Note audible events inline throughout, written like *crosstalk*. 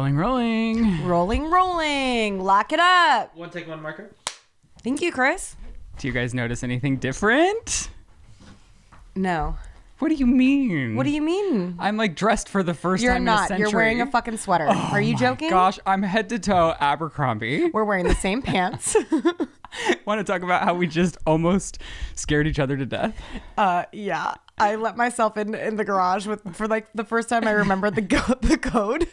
Rolling, rolling. Rolling, rolling. Lock it up. One take, one marker. Thank you, Chris. Do you guys notice anything different? No. What do you mean? What do you mean? I'm like dressed for the 1st You're time in a not. century. You're wearing a fucking sweater. Are you joking? Gosh, I'm head to toe Abercrombie. We're wearing the same pants. *laughs* *laughs* Want to talk about how we just almost scared each other to death? Uh, yeah. I let myself in in the garage with for like the first time I remembered the go- *laughs* the code.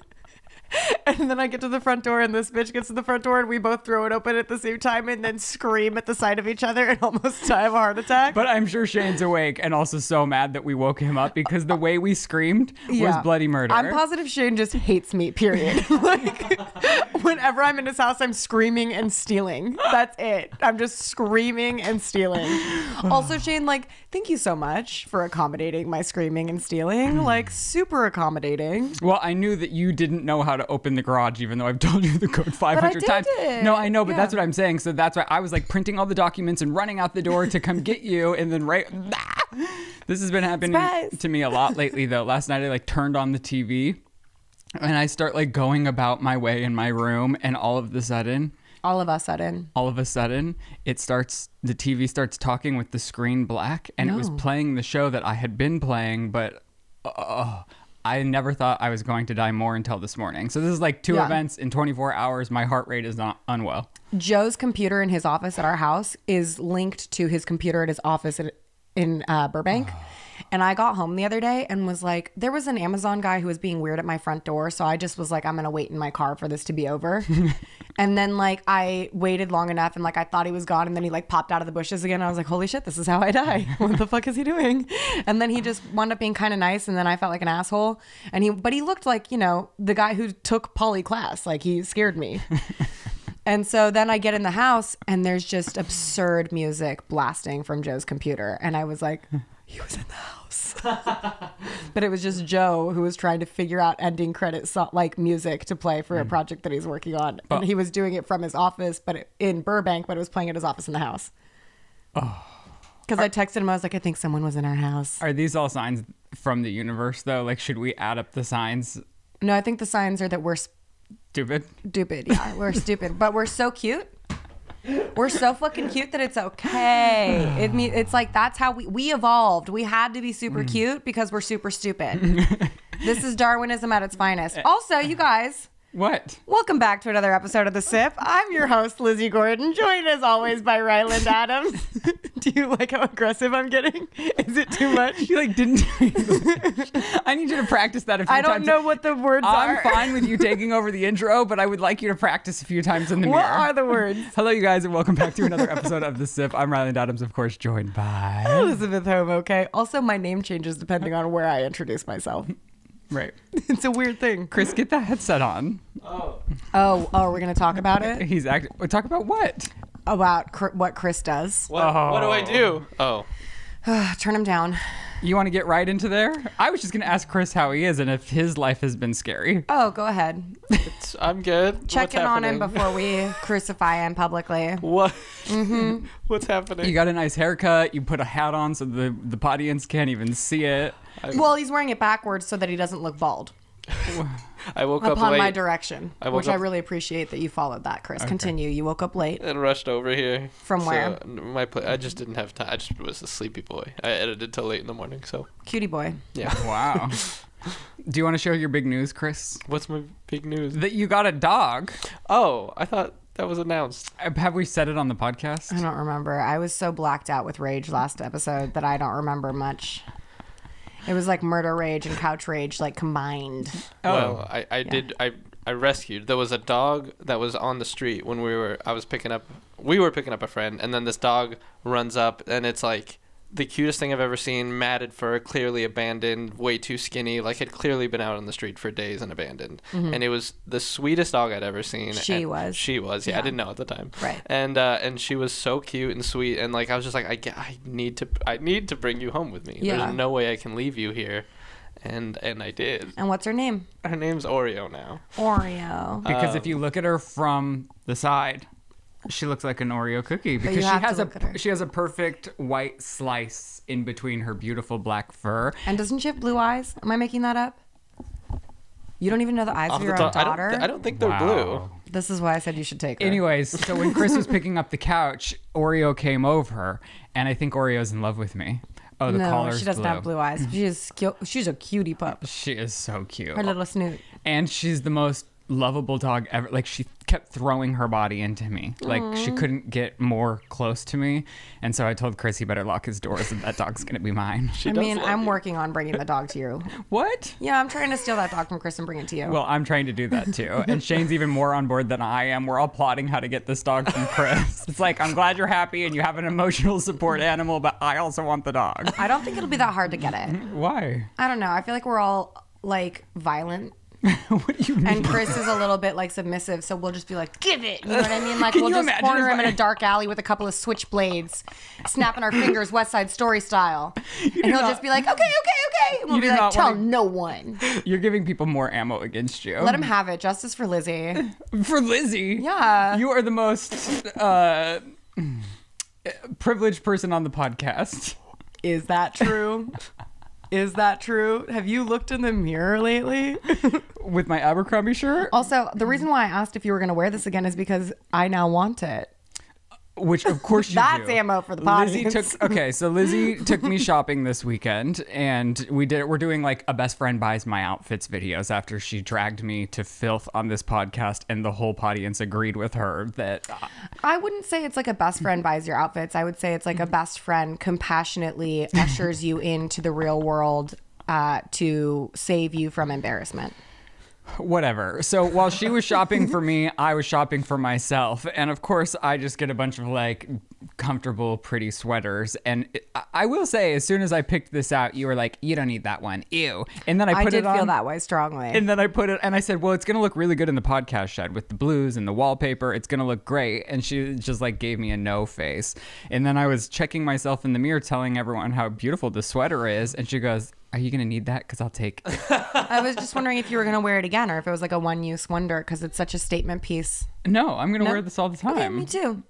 *laughs* And then I get to the front door, and this bitch gets to the front door, and we both throw it open at the same time, and then scream at the sight of each other, and *laughs* almost die of a heart attack. But I'm sure Shane's awake and also so mad that we woke him up because the way we screamed was Yeah. bloody murder. I'm positive Shane just hates me. Period. *laughs* like, whenever I'm in his house, I'm screaming and stealing. That's it. I'm just screaming and stealing. *sighs* Also, Shane, like, thank you so much for accommodating my screaming and stealing. Hmm. Like, super accommodating. Well, I knew that you didn't know how to open the garage, even though I've *laughs* told you the code 500 did times. it. No, I know, but Yeah. that's what I'm saying. So that's why I was like printing all the documents and running out the door to come get you. And then, right, *laughs* this has been happening Surprise. to me a lot lately, though. Last night I like turned on the TV and I start like going about my way in my room, and all of the sudden, All of a sudden. all of a sudden it starts the tv starts talking with the screen black and it was playing the show that i had been playing but uh, i never thought i was going to die more until this morning so this is like two Yeah. events in 24 hours my heart rate is not unwell Joe's computer in his office at our house is linked to his computer at his office in, in uh, Burbank. And I got home the other day and was like, there was an Amazon guy who was being weird at my front door. So I just was like, I'm going to wait in my car for this to be over. *laughs* and then, like, I waited long enough and, like, I thought he was gone. And then he, like, popped out of the bushes again. I was like, holy shit, this is how I die. *laughs* what the fuck is he doing? And then he just wound up being kind of nice. And then I felt like an asshole. And he, but he looked like, you know, the guy who took poly class. Like, he scared me. *laughs* And so then I get in the house and there's just absurd music blasting from Joe's computer. And I was like, he was in the house. *laughs* but it was just Joe who was trying to figure out ending credit so- like music to play for a mm. project that he's working on. And he was doing it from his office, but it, in Burbank, but it was playing at his office in the house. Oh. Because I texted him, I was like, I think someone was in our house. are these all signs from the universe though like should we add up the signs No, I think the signs are that we're stupid stupid. Yeah, we're *laughs* stupid, but we're so cute. We're so fucking cute that it's okay. It mean it's like that's how we we evolved. We had to be super mm. cute because we're super stupid. *laughs* this is Darwinism at its finest. Also, you guys, what welcome back to another episode of The Sip. I'm your host, Lizze Gordon, joined as always by Ryland *laughs* Adams. *laughs* Do you like how aggressive I'm getting? Is it too much? you like didn't i need you to practice that a few times. I don't know what the words are. I'm fine with you *laughs* taking over the intro, but I would like you to practice a few times in the What mirror. are the words? Hello, you guys, and welcome back to another episode of The Sip. I'm Ryland Adams, of course, joined by. Elizabeth Home, okay? Also, my name changes depending on where I introduce myself. Right. *laughs* It's a weird thing. Chris, get that headset on. Oh, Oh, oh, we're gonna talk about it. He's acting. Talk about what? About Cr- what Chris does. what? What do I do? Oh, oh. *sighs* Turn him down. You want to get right into there? I was just going to ask Chris how he is and if his life has been scary. Oh, go ahead. it's, I'm good. Check What's in on him before we *laughs* crucify him publicly. What? Mm-hmm. *laughs* What's happening? You got a nice haircut. You put a hat on so the, the audience can't even see it. Well, he's wearing it backwards so that he doesn't look bald. *laughs* I woke up Upon my direction, I woke which I really appreciate that you followed that, Chris. Continue. You woke up late. and rushed over here. From So, where? my pla- I just didn't have time. I just was a sleepy boy. I edited till late in the morning. So Cutie boy. yeah. *laughs* Wow. *laughs* Do you want to share your big news, Chris? What's my big news? That you got a dog. Oh, I thought that was announced. Uh, Have we said it on the podcast? I don't remember. I was so blacked out with rage last episode that I don't remember much. It was like murder rage and couch rage, like combined. Oh. Well, I, I did I I rescued. There was a dog that was on the street when we were I was picking up we were picking up a friend and then this dog runs up and it's like the cutest thing I've ever seen, matted fur, clearly abandoned, way too skinny, like had clearly been out on the street for days and abandoned. And it was the sweetest dog I'd ever seen. Mm-hmm. She and was. She was. Yeah, Yeah. I didn't know at the time. Right. And uh, and she was so cute and sweet and like I was just like I, I need to I need to bring you home with me. Yeah. There's no way I can leave you here. And and I did. And what's her name? Her name's Oreo now. Oreo. Because Um, if you look at her from the side, she looks like an Oreo cookie because she has a look at her. she has a perfect white slice in between her beautiful black fur. And doesn't she have blue eyes? Am I making that up? You don't even know the eyes Off of the your own top, I daughter. don't, I don't think they're blue. This is why I said you should take her. Anyways, so when Chris was *laughs* picking up the couch, Oreo came over, and I think Oreo's in love with me. Oh, the no, collar's she doesn't blue. have blue eyes. She is. *clears throat* She's a cutie pup. She is so cute. Her little snoot. and she's the most lovable dog ever. Like she kept throwing her body into me. Like she couldn't get more close to me. And so I told Chris he better lock his doors and that dog's gonna be mine. She I does mean, I'm you. working on bringing the dog to you. *laughs* What? Yeah, I'm trying to steal that dog from Chris and bring it to you. Well, I'm trying to do that too. And Shane's even more on board than I am. We're all plotting how to get this dog from Chris. *laughs* It's like, I'm glad you're happy and you have an emotional support animal, but I also want the dog. I don't think it'll be that hard to get it. Why? I don't know. I feel like we're all like violent. *laughs* what do you mean? And Chris is a little bit like submissive, so we'll just be like, "Give it," you know what I mean? *laughs* Like Can we'll just corner him in a dark alley with a couple of switchblades, snapping our fingers, West Side Story style, *laughs* and he'll not- just be like, "Okay, okay, okay," and we'll you be like, "Tell wanna... no one." You're giving people more ammo against you. Let him have it. Justice for Lizze. For Lizze. Yeah. You are the most uh, *clears throat* privileged person on the podcast. Is that true? Is that true? Have you looked in the mirror lately? *laughs* With my Abercrombie shirt, also, the reason why I asked if you were going to wear this again is because I now want it. Which of course you *laughs* That's do. ammo for the Lizze audience. took okay, so Lizze *laughs* took me shopping this weekend, and we did. We're doing like a best friend buys my outfits videos after she dragged me to filth on this podcast, and the whole audience agreed with her that I wouldn't say it's like a best friend buys your outfits. I would say it's like a best friend compassionately ushers you into the real world uh, to save you from embarrassment. Whatever. So while she was shopping for me, *laughs* I was shopping for myself. And of course, I just get a bunch of like comfortable, pretty sweaters. And it, I- will say, as soon as I picked this out, you were like, you don't need that one. Ew. And then I put it on. I did feel that way strongly. And then I put it, and I said, "Well, it's gonna look really good in the podcast shed with the blues and the wallpaper. It's gonna look great." And she just like gave me a no face. And then I was checking myself in the mirror, telling everyone how beautiful the sweater is, and she goes, "Are you gonna need that? Because I'll take." *laughs* I was just wondering if you were going to wear it again or if it was like a one use wonder because it's such a statement piece. no, I'm gonna wear this all the Okay, time. me too.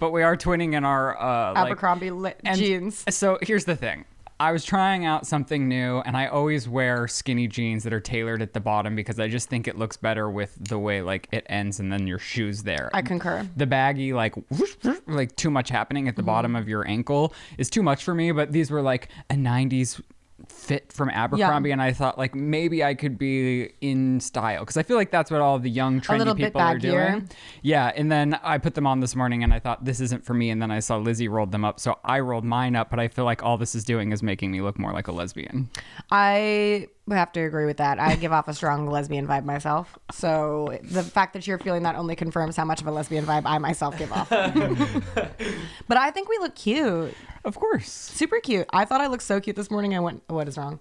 But we are twinning in our uh, like, Abercrombie li- jeans. So here's the thing. I was trying out something new, and I always wear skinny jeans that are tailored at the bottom because I just think it looks better with the way like it ends and then your shoes there. I concur. the baggy like whoosh, whoosh, like too much happening at the mm-hmm. bottom of your ankle is too much for me but these were like a 90s fit from Abercrombie and I thought like maybe I could be in style because I feel like that's what all the young trendy people are baggier. doing yeah and then I put them on this morning and I thought this isn't for me and then I saw Lizze rolled them up so I rolled mine up but I feel like all this is doing is making me look more like a lesbian I have to agree with that. I give off a strong *laughs* lesbian vibe myself. So the fact that you're feeling that only confirms how much of a lesbian vibe I myself give off. *laughs* but I think we look cute. Of course Super cute. I thought I looked so cute this morning. I went, what is wrong?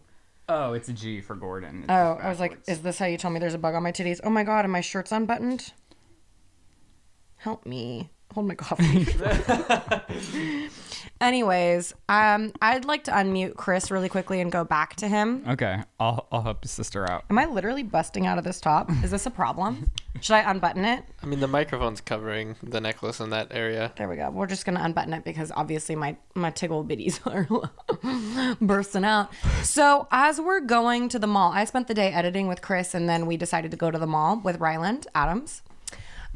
oh it's a G for Gordon It's Oh, I was like, is this how you tell me there's a bug on my titties? Oh my God, and my shirt's unbuttoned? Help me. Hold my coffee. *laughs* Anyways, um, I'd like to unmute Chris really quickly and go back to him. okay I'll, I'll help his sister out Am I literally busting out of this top? Is this a problem? Should I unbutton it? I mean, the microphone's covering the necklace in that area. There we go. We're just gonna unbutton it because obviously my my tiggle bitties *laughs* are *laughs* bursting out. So as we're going to the mall, I spent the day editing with Chris, and then we decided to go to the mall with Ryland Adams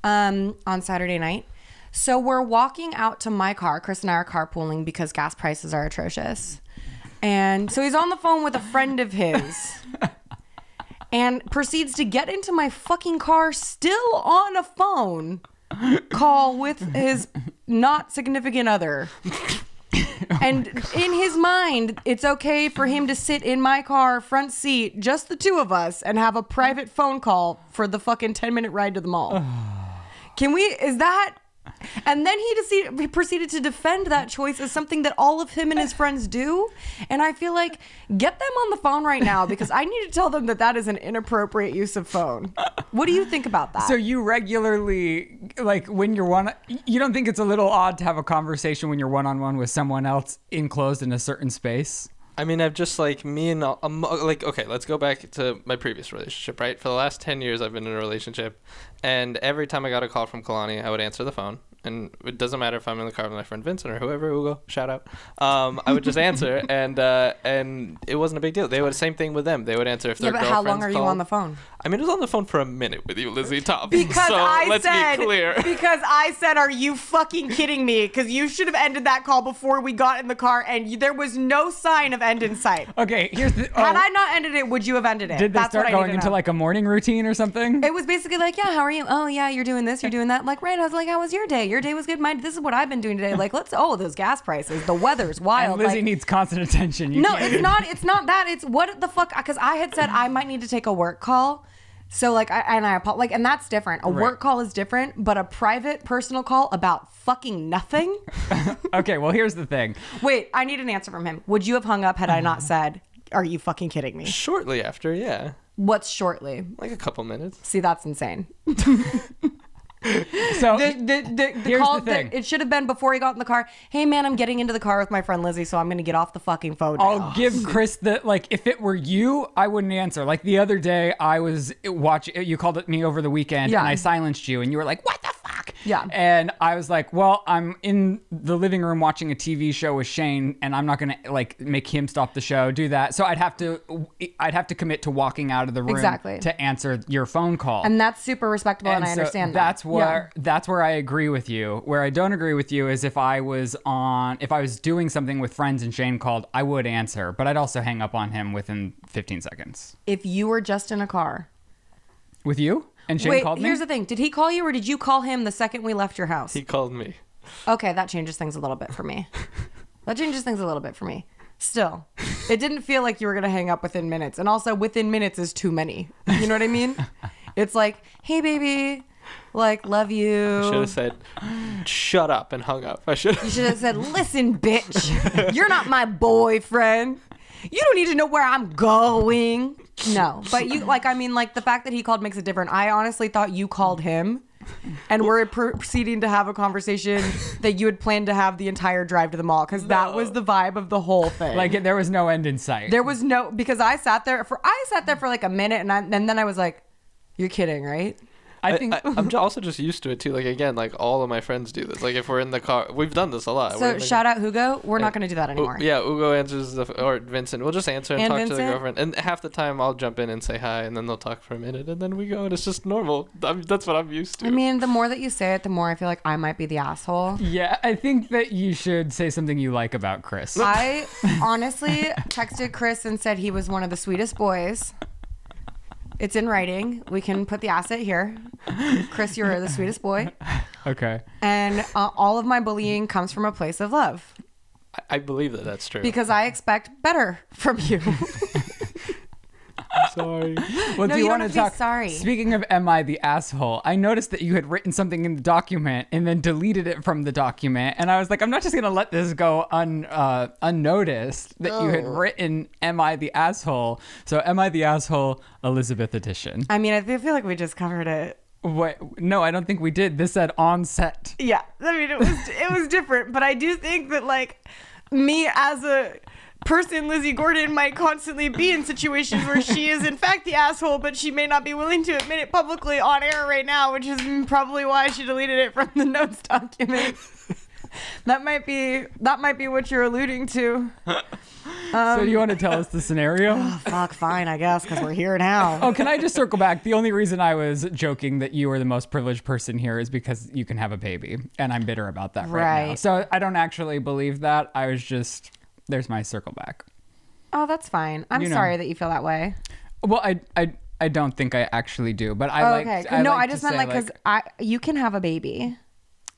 um, on Saturday night. So we're walking out to my car. Chris and I are carpooling because gas prices are atrocious. And so he's on the phone with a friend of his *laughs* and proceeds to get into my fucking car still on a phone call with his not significant other. *laughs* And oh in his mind, it's okay for him to sit in my car, front seat, just the two of us, and have a private phone call for the fucking 10 minute ride to the mall. *sighs* Can we, is that. And then he, dece- he proceeded to defend that choice as something that all of him and his friends do. And I feel like, get them on the phone right now because I need to tell them that that is an inappropriate use of phone. What do you think about that? So you regularly like when you're one you don't think it's a little odd to have a conversation when you're one on one with someone else enclosed in a certain space? I mean, I've just like me and um, like okay, let's go back to my previous relationship. Right, for the last ten years, I've been in a relationship, and every time I got a call from Kalani, I would answer the phone, and it doesn't matter if I'm in the car with my friend Vincent or whoever, Hugo, shout out. Um, I would just answer, and uh, and it wasn't a big deal. They would same thing with them. They would answer if Yeah, their but how long are you called. on the phone? I mean, it was on the phone for a minute with you, Lizzie Top. Because so I let's said be clear. *laughs* because I said, "Are you fucking kidding me?" Because you should have ended that call before we got in the car, and you, there was no sign of end in sight. Okay, here's the. Had oh, I not ended it, would you have ended it? did they That's start what I need going into know. like a morning routine or something? It was basically like, yeah, how are you? Oh, yeah, you're doing this, you're doing that. Like, right. I was like, how was your day? Your day was good. Mine. This is what I've been doing today. Like, let's. Oh, those gas prices. The weather's wild. and Lizze like, needs constant attention. You no, can't- it's not. It's not that. It's what the fuck? Because I had said I might need to take a work call. So like, I, and I apo- like, and that's different. A Right. work call is different, but a private, personal call about fucking nothing. *laughs* Okay, well here's the thing. Wait, I need an answer from him. Would you have hung up had I not mm-hmm. said? Are you fucking kidding me? Shortly after, yeah, What's shortly? like a couple minutes. See, that's insane. *laughs* *laughs* So The, the, the, the Here's call, the thing. it should have been before he got in the car. Hey, man, I'm getting into the car with my friend Lizze, so I'm going to get off the fucking phone. I'll give Chris the like. If it were you, I wouldn't answer. Like the other day, I was watching. You called me over the weekend, Yeah. and I silenced you, and you were like, "What the fuck?" Yeah. And I was like, "Well, I'm in the living room watching a TV show with Shane, and I'm not gonna like make him stop the show, do that. So I'd have to, I'd have to commit to walking out of the room Exactly. to answer your phone call. And that's super respectable, and, I so understand that. that's where that's where I agree with you. Where I don't agree with you is if I was on if I was doing something with friends and Shane called, I would answer, but I'd also hang up on him within 15 seconds. If you were just in a car. With you? And Shane Wait, called me. here's the thing. Did he call you or did you call him the second we left your house? He called me. Okay, that changes things a little bit for me. *laughs* that changes things a little bit for me. Still, it didn't feel like you were going to hang up within minutes. And also, within minutes is too many. You know what I mean? *laughs* It's like, hey, baby, like, love you. I Should have said, "Shut up" and hung up. I should. You should have said, *laughs* listen, bitch, you're not my boyfriend. You don't need to know where I'm going. No, but you, like, I mean, like, the fact that he called makes it different. I honestly thought you called him and we're proceeding to have a conversation that you had planned to have the entire drive to the mall because that was the vibe of the whole thing. like there was no end in sight. there was no, because I sat there for, I sat there for like a minute and, I, and then I was like, you're kidding, right? I think I, am also just used to it too. Like again, like all of my friends do this. Like if we're in the car, we've done this a lot. We're So in shout out Hugo. We're not going to do that anymore. yeah, Hugo answers the or Vincent. We'll just answer and, And talk to the girlfriend. And half the time I'll jump in and say hi, and then they'll talk for a minute, and then we go, and it's just normal. I'm, that's what I'm used to. I mean, the more that you say it, the more I feel like I might be the asshole. yeah, I think that you should say something you like about Chris. I *laughs* honestly texted Chris and said he was one of the sweetest boys. It's in writing. We can put the asset here. Chris, you're the sweetest boy. Okay. And uh, all of my bullying comes from a place of love I, I believe that that's true. because I expect better from you. *laughs* sorry. *laughs* Well, No, do you you, don't want to to be talk? sorry. Speaking of "Am I the asshole?" I noticed that you had written something in the document and then deleted it from the document, and I was like, "I'm not just gonna let this go un uh, unnoticed that you had Oh. written "Am I the asshole?" So, "Am I the asshole?" Elizabeth edition. I mean, I feel like we just covered it. What? no, I don't think we did. This said on set. Yeah, I mean, it was it was different, but I do think that like me as a person, Lizze Gordon might constantly be in situations where she is in fact the asshole, but she may not be willing to admit it publicly on air right now, which is probably why she deleted it from the notes document. that might be that might be what you're alluding to. so, you want to tell us the scenario? Oh, fuck, fine, I guess, because we're here now. Oh, can I just circle back? The only reason I was joking that you are the most privileged person here is because you can have a baby, and I'm bitter about that right, now. Right. So I don't actually believe that. I was just there's my circle back. Oh, that's fine. I'm You know. sorry that you feel that way. Well, I I I don't think I actually do, but I Oh, like. okay. no, like I just meant like because I you can have a baby.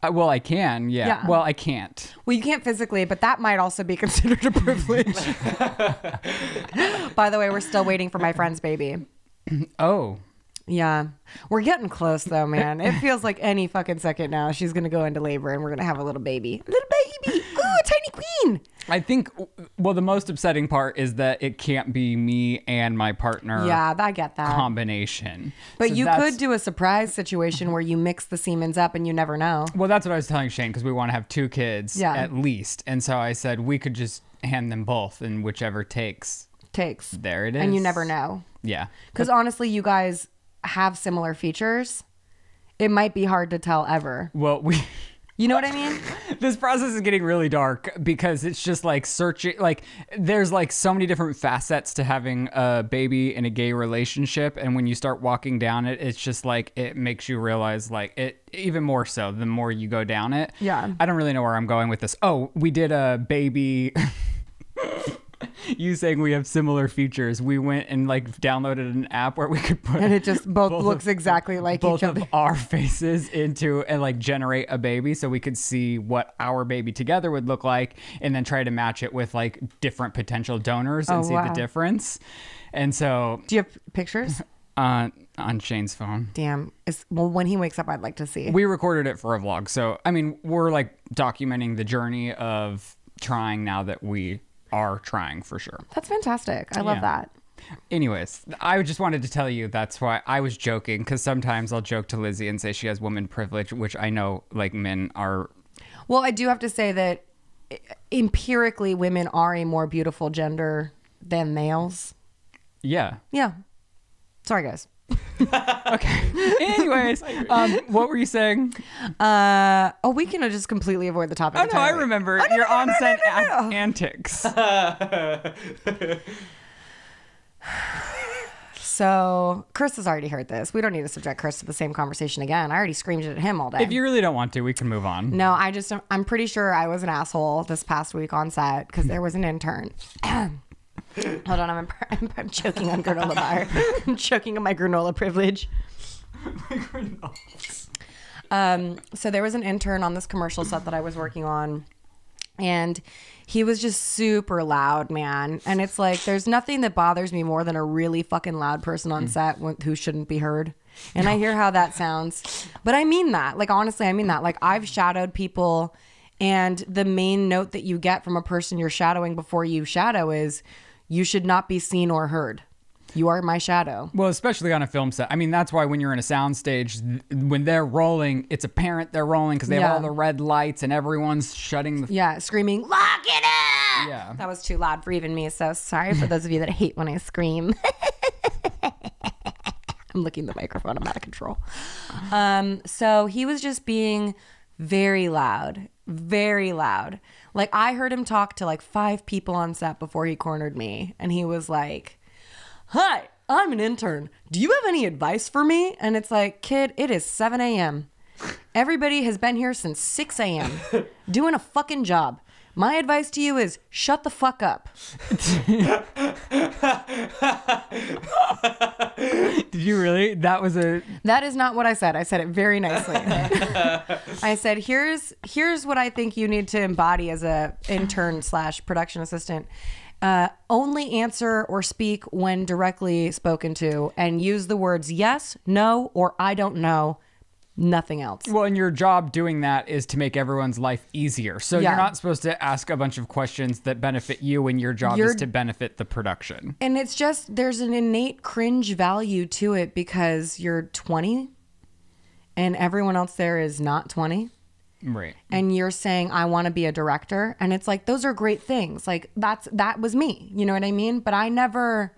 uh, well, I can. Yeah. Yeah. Well, I can't. Well, you can't physically, but that might also be *laughs* considered a privilege. *laughs* By the way, we're still waiting for my friend's baby. *clears throat* Oh. Yeah. We're getting close though, man. It feels like any fucking second now she's going to go into labor and we're going to have a little baby. Little baby. Ooh, a tiny queen. I think. Well, the most upsetting part is that it can't be me and my partner. Yeah, I get that. Combination. but So you could do a surprise situation where you mix the Siemens up and you never know. Well, that's what I was telling Shane because we want to have two kids Yeah. at least, and so I said we could just hand them both, and whichever takes. Takes. There it is. And you never know. Yeah. Because honestly, you guys have similar features. It might be hard to tell ever. Well, we You know what I mean? this process is getting really dark because it's just like searching like there's like so many different facets to having a baby in a gay relationship and when you start walking down it it's just like it makes you realize like it even more so the more you go down it Yeah. i don't really know where i'm going with this oh we did a baby *laughs* *laughs* you saying we have similar features we went and like downloaded an app where we could put And it just both, Both looks of- exactly like both each of our faces into and like generate a baby so we could see what our baby together would look like and then try to match it with like different potential donors and Oh, see wow. the difference. And so Do you have pictures? *laughs* uh, on Shane's phone, Damn. It's, well, when he wakes up, I'd like to see. we recorded it for a vlog. So, I mean, we're like documenting the journey of trying now that we are trying for sure. That's fantastic. I love Yeah. that. Anyways, I just wanted to tell you that's why I was joking because sometimes I'll joke to Lizze and say she has woman privilege, which I know like men are Well, I do have to say that e- empirically, women are a more beautiful gender than males. Yeah. Yeah. Sorry, guys. *laughs* Okay. *laughs* Anyways, um, what were you saying? Uh, oh, we can just completely avoid the topic. Oh no, I remember Oh, no, your no, no, no, on-set no, no, no. antics. *laughs* So Chris has already heard this. We don't need to subject Chris to the same conversation again. I already screamed it at him all day. if you really don't want to, we can move on. no, I just I'm pretty sure I was an asshole this past week on set because there was an intern. *clears throat* Hold on, I'm, *laughs* I'm, I'm choking on granola bar. *laughs* I'm choking on my granola privilege. *laughs* Um, so there was an intern on this commercial set that I was working on, and he was just super loud, man. And it's like there's nothing that bothers me more than a really fucking loud person on set who shouldn't be heard. And I hear how that sounds, but I mean that. Like honestly, I mean that. Like I've shadowed people, and the main note that you get from a person you're shadowing before you shadow is, you should not be seen or heard. You are my shadow. Well, especially on a film set. I mean, that's why when you're in a soundstage, th- when they're rolling, it's apparent they're rolling because they have all the red lights and everyone's shutting the. Yeah, screaming, lock it up! Yeah. That was too loud for even me, so sorry for those of you that hate when I scream. *laughs* I'm licking the microphone, I'm out of control. Um, so he was just being very loud, very loud. Like I heard him talk to like five people on set before he cornered me, and he was like, Hi, I'm an intern. Do you have any advice for me? And it's like, kid, it is 7 a.m. Everybody has been here since 6 a.m. *laughs* doing a fucking job. My advice to you is shut the fuck up. *laughs* Did you really? That was a. That is not what I said. I said it very nicely. *laughs* I said, "Here's here's what I think you need to embody as a intern slash production assistant. Uh, only answer or speak when directly spoken to, and use the words yes, no, or I don't know. Nothing else. Well, and your job doing that is to make everyone's life easier. So Yeah. you're not supposed to ask a bunch of questions that benefit you, and your job You're- is to benefit the production. And it's just there's an innate cringe value to it because you're 20, and everyone else there is not 20. Right. and you're saying I want to be a director and it's like those are great things like that's that was me you know what I mean but I never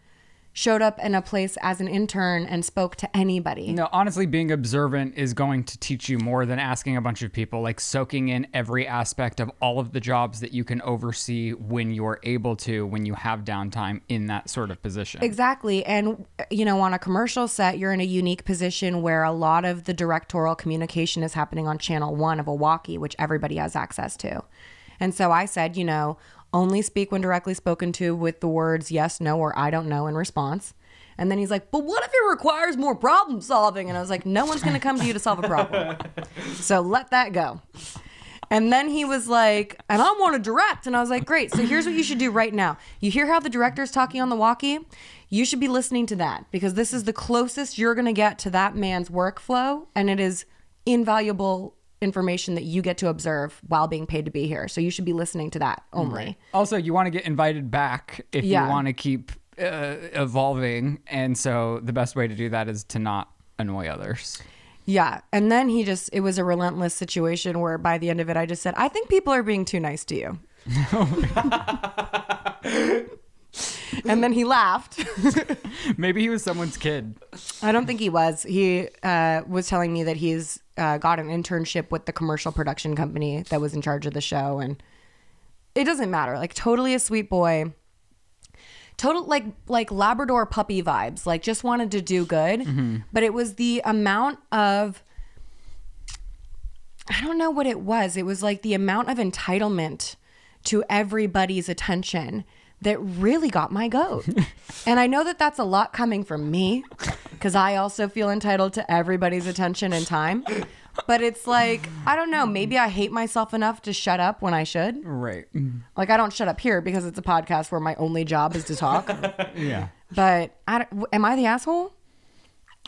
showed up in a place as an intern and spoke to anybody No, honestly, being observant is going to teach you more than asking a bunch of people, like soaking in every aspect of all of the jobs that you can oversee when you're able to, when you have downtime in that sort of position. Exactly. And, you know, on a commercial set, you're in a unique position where a lot of the directorial communication is happening on channel one of a walkie, which everybody has access to. And so I said, you know, only speak when directly spoken to with the words yes, no, or I don't know in response. And then he's like, but what if it requires more problem solving? And I was like, no one's going to come to you to solve a problem. *laughs* so let that go. And then he was like, and I want to direct. And I was like, great. So here's what you should do right now. You hear how the director's talking on the walkie? You should be listening to that because this is the closest you're going to get to that man's workflow. And it is invaluable information that you get to observe while being paid to be here. So you should be listening to that only. Also, you want to get invited back if Yeah. you want to keep uh, evolving. And so the best way to do that is to not annoy others. Yeah. And then he just, it was a relentless situation where by the end of it, I just said, I think people are being too nice to you. *laughs* and then he laughed. Maybe he was someone's kid. I don't think he was. He uh, was telling me that he's uh, got an internship with the commercial production company that was in charge of the show, and it doesn't matter. Like totally a sweet boy. Total like like Labrador puppy vibes. Like just wanted to do good, but it was the amount of I don't know what it was. It was like the amount of entitlement to everybody's attention that really got my goat. *laughs* and I know that that's a lot coming from me because I also feel entitled to everybody's attention and time. But it's like, I don't know, maybe I hate myself enough to shut up when I should. Right. Like, I don't shut up here because it's a podcast where my only job is to talk. *laughs* Yeah. but I don't, am I the asshole?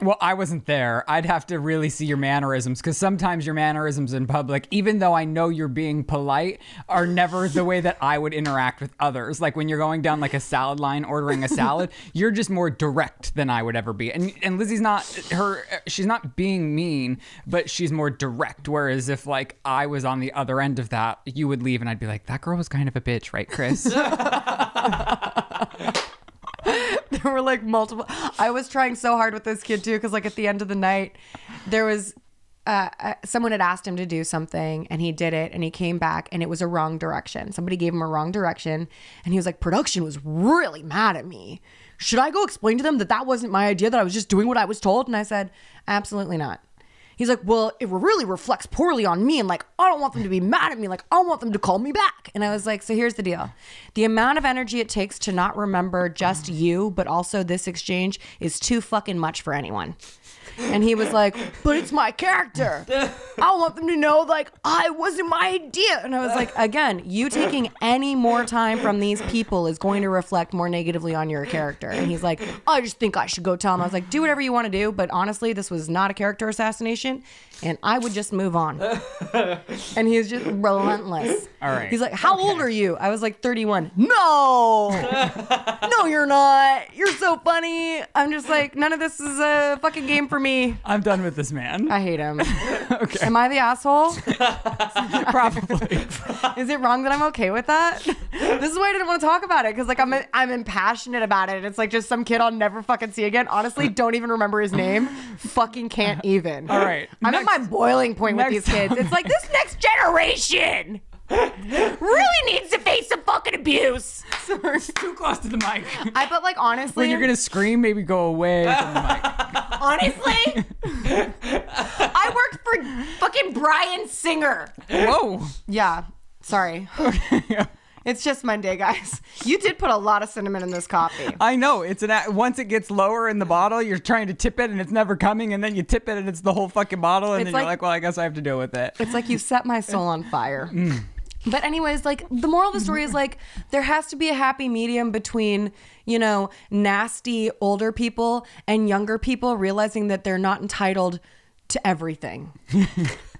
Well, I wasn't there. I'd have to really see your mannerisms because sometimes your mannerisms in public, even though I know you're being polite, are never the way that I would interact with others. Like when you're going down like a salad line ordering a salad, *laughs* you're just more direct than I would ever be. And and Lizze's not her she's not being mean, but she's more direct. Whereas if like I was on the other end of that, you would leave and I'd be like, that girl was kind of a bitch, right, Chris? *laughs* *laughs* there *laughs* were like multiple i was trying so hard with this kid too because like at the end of the night there was uh, uh, someone had asked him to do something and he did it and he came back and it was a wrong direction. Somebody gave him a wrong direction and he was like production was really mad at me. Should i go explain to them that that wasn't my idea that i was just doing what i was told? And i said absolutely not He's like, well, it really reflects poorly on me. And like, I don't want them to be mad at me. Like, I want them to call me back. And I was like, so here's the deal the amount of energy it takes to not remember just you, but also this exchange is too fucking much for anyone. And he was like, but it's my character. I want them to know, like, I wasn't my idea. And I was like, again, you taking any more time from these people is going to reflect more negatively on your character. And he's like, I just think I should go tell him. I was like, do whatever you want to do. But honestly, this was not a character assassination. And I would just move on. *laughs* and he was just relentless. All right. He's like, How old are you? I was like, 31. No, *laughs* no, you're not. You're so funny. I'm just like, none of this is a fucking game for me. I'm done with this man. I hate him. *laughs* Okay. Am I the asshole? *laughs* Probably. Is it wrong that I'm okay with that? This is why I didn't want to talk about it because like I'm I'm impassionate about it. It's like just some kid I'll never fucking see again. Honestly, *laughs* don't even remember his name. Fucking can't even. All right. I'm at my boiling point with these kids. It's like this next generation really needs to face some fucking abuse. Sorry. Too close to the mic. I but like honestly, When you're gonna scream, maybe go away from the mic. *laughs* honestly, I worked for fucking Bryan Singer. Whoa. Yeah. Sorry. It's just Monday, guys. *laughs* You did put a lot of cinnamon in this coffee. I know it's an once it gets lower in the bottle, you're trying to tip it and it's never coming, and then you tip it and it's the whole fucking bottle, and It's then you're like- like, well, I guess I have to deal with it. It's like you set my soul on fire. *laughs* Mm. But anyways, like the moral of the story is like there has to be a happy medium between, you know, nasty older people and younger people realizing that they're not entitled to everything. *laughs*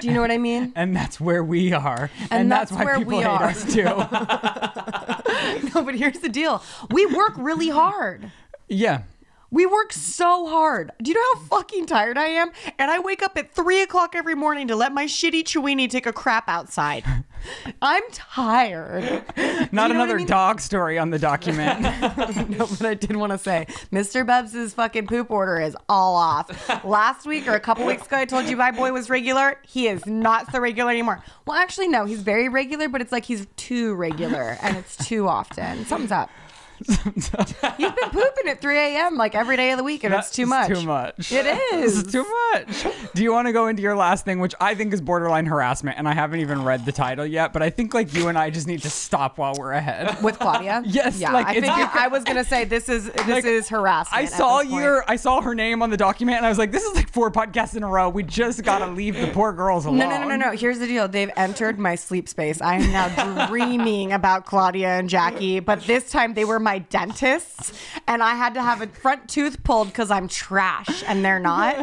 Do you know what I mean? *laughs* And that's where we are, and, And that's, that's why where people we hate are. us too. *laughs* No, but here's the deal. We work really hard. yeah. We work so hard. Do you know how fucking tired I am? And I wake up at three o'clock every morning to let my shitty Chiweenie take a crap outside. I'm tired. *laughs* Not You know what I another mean? dog story on the document. *laughs* no, but I did want to say, Mr. Bubs' fucking poop order is all off. Last week or a couple weeks ago, I told you my boy was regular. He is not so regular anymore. Well, actually, no, he's very regular, but it's like he's too regular and it's too often. Something's up. He's been pooping at 3 a.m. like every day of the week, and it's too much. Too much. It *laughs* is. It's too much. Do you want to go into your last thing, which I think is borderline harassment, and I haven't even read the title yet, but I think like you and I just need to stop while we're ahead. with Claudia. *laughs* Yes, yeah. like, I figured *laughs* I was gonna say this is this Like, is harassment. I saw your, I saw her name on the document, and I was like, "This is like four podcasts in a row. We just gotta leave the poor girls alone." No, no, no, no, no. Here's the deal. They've entered my sleep space. I am now dreaming about Claudia and Jackie, but this time they were my dentists, and I had to have a front tooth pulled because I'm trash and they're not.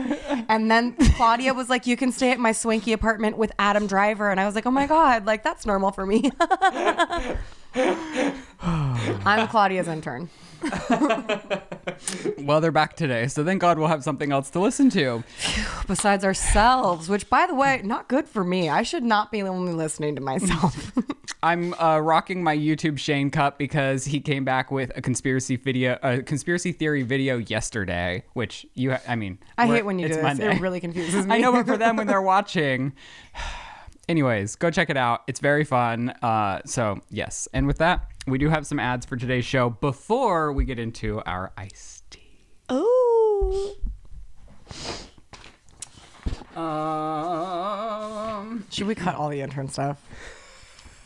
And then Claudia was like, "You can stay at my swanky apartment with Adam Driver," and I was like, "Oh my god, like that's normal for me." *laughs* I'm Claudia's intern. *laughs* Well, they're back today, so thank God we'll have something else to listen to. besides ourselves, which by the way, not good for me. I should not be only listening to myself. *laughs* I'm uh, rocking my YouTube Shane cup because he came back with a conspiracy video, a conspiracy theory video yesterday. Which you, ha- I mean, I hate when you do this. Monday. It really confuses me. *laughs* I know, but for them when they're watching. Anyways, go check it out. It's very fun. Uh, so yes, and with that, we do have some ads for today's show before we get into our iced tea. Ooh. Um, Should we cut all the intern stuff?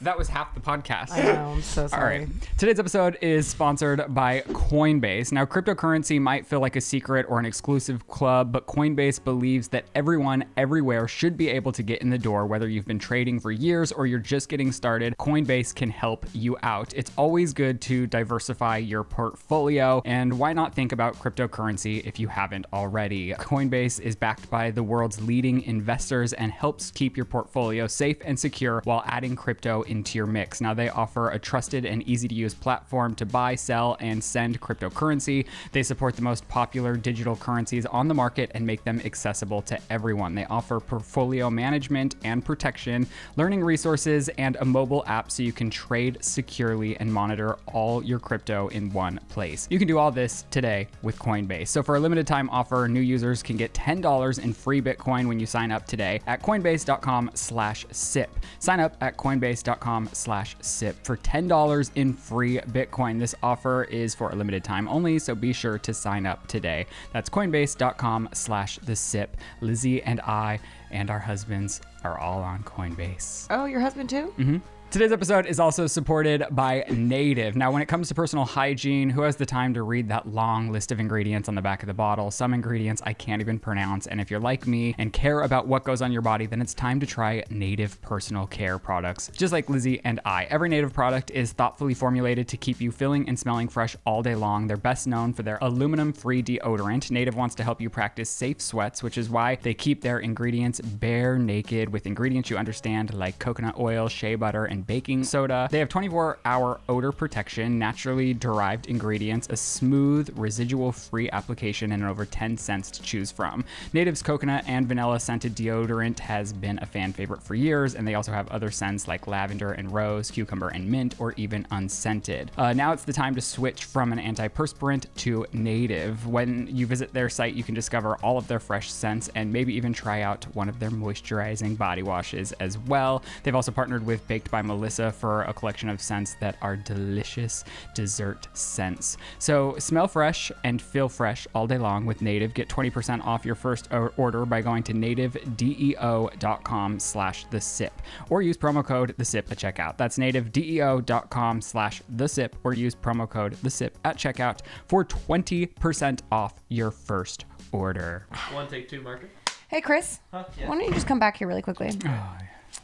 That was half the podcast. I know. I'm so *laughs* sorry. right. Today's episode is sponsored by Coinbase. Now, cryptocurrency might feel like a secret or an exclusive club, but Coinbase believes that everyone everywhere should be able to get in the door, whether you've been trading for years or you're just getting started. Coinbase can help you out. It's always good to diversify your portfolio, and why not think about cryptocurrency if you haven't already? Coinbase is backed by the world's leading investors and helps keep your portfolio safe and secure while adding crypto into your mix. Now, they offer a trusted and easy to use platform to buy, sell, and send cryptocurrency. They support the most popular digital currencies on the market and make them accessible to everyone. They offer portfolio management and protection, learning resources, and a mobile app so you can trade securely and monitor all your crypto in one place. You can do all this today with Coinbase. So, for a limited time offer, new users can get $10 in free Bitcoin when you sign up today at coinbase.com slash SIP. Sign up at coinbase.com slash SIP for $10 in free Bitcoin. This offer is for a limited time only, so be sure to sign up today. That's coinbase.com slash the SIP. Lizze and I and our husbands are all on Coinbase. Oh, your husband too? Mm-hmm. Today's episode is also supported by Native. Now, when it comes to personal hygiene, who has the time to read that long list of ingredients on the back of the bottle? Some ingredients I can't even pronounce. And if you're like me and care about what goes on your body, then it's time to try Native personal care products, just like Lizze and I. Every Native product is thoughtfully formulated to keep you feeling and smelling fresh all day long. They're best known for their aluminum free deodorant. Native wants to help you practice safe sweats, which is why they keep their ingredients bare naked with ingredients you understand like coconut oil, shea butter, and baking soda. They have 24 hour odor protection, naturally derived ingredients, a smooth, residual free application, and over 10 scents to choose from. Native's coconut and vanilla scented deodorant has been a fan favorite for years, and they also have other scents like lavender and rose, cucumber and mint, or even unscented. Uh, now it's the time to switch from an antiperspirant to Native. When you visit their site, you can discover all of their fresh scents and maybe even try out one of their moisturizing body washes as well. They've also partnered with Baked by Melissa for a collection of scents that are delicious dessert scents. So smell fresh and feel fresh all day long with Native. Get 20% off your first order by going to nativedeo.com slash the sip or use promo code the sip at checkout. That's nativedeo.com slash the sip or use promo code the sip at checkout for 20% off your first order. One take two marker. Hey, Chris. Huh? Why don't you just come back here really quickly? *sighs* Oh,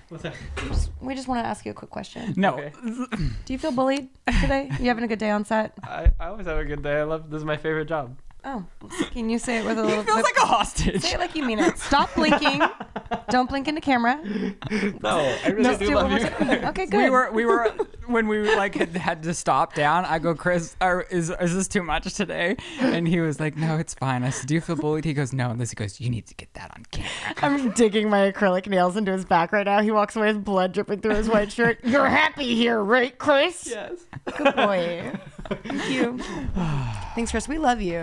What's that? We just want to ask you a quick question. No, Okay. Do you feel bullied today? You having a good day on set? I, I always have a good day. I love this is my favorite job. Oh, can you say it with a *laughs* little feels bit? like a hostage. Say it like you mean it. Stop blinking. *laughs* Don't blink into camera. No, I really Let's do do love you. Okay, good. We were we were when we like had, had to stop down. I go, Chris, are, is is this too much today? And he was like, No, it's fine. I said, Do you feel bullied? He goes, No. And Lizze goes, You need to get that on camera. *laughs* I'm digging my acrylic nails into his back right now. He walks away with blood dripping through his white shirt. You're happy here, right, Chris? Yes. Good boy. Thank you. Thanks, Chris. We love you.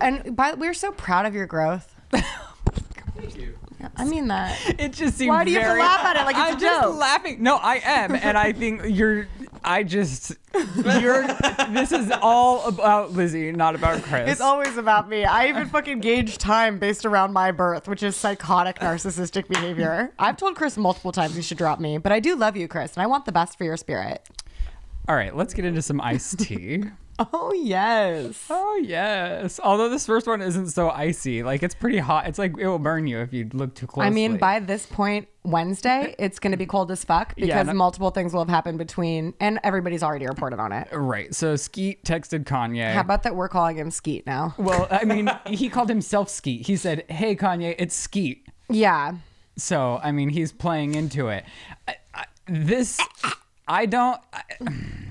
And by, we're so proud of your growth. Thank you. I mean that. It just seems. Why do you have to very- laugh at it like it's I'm a just joke? laughing. No, I am, and I think you're. I just. You're. this is all about Lizze, not about Chris. It's always about me. I even fucking gauge time based around my birth, which is psychotic narcissistic behavior. I've told Chris multiple times he should drop me, but I do love you, Chris, and I want the best for your spirit. all right. Let's get into some iced tea. *laughs* Oh yes. Oh yes. Although this first one isn't so icy. Like it's pretty hot. It's like it will burn you if you look too closely. I mean, by this point, Wednesday, *laughs* it's going to be cold as fuck because Yeah, and- multiple things will have happened between, and everybody's already reported on it. right. So Skete texted Kanye. How about that we're calling him Skete now? well, I mean, *laughs* he called himself Skete. He said, "Hey Kanye, it's Skete." Yeah. So I mean, he's playing into it. I, I, this, I don't.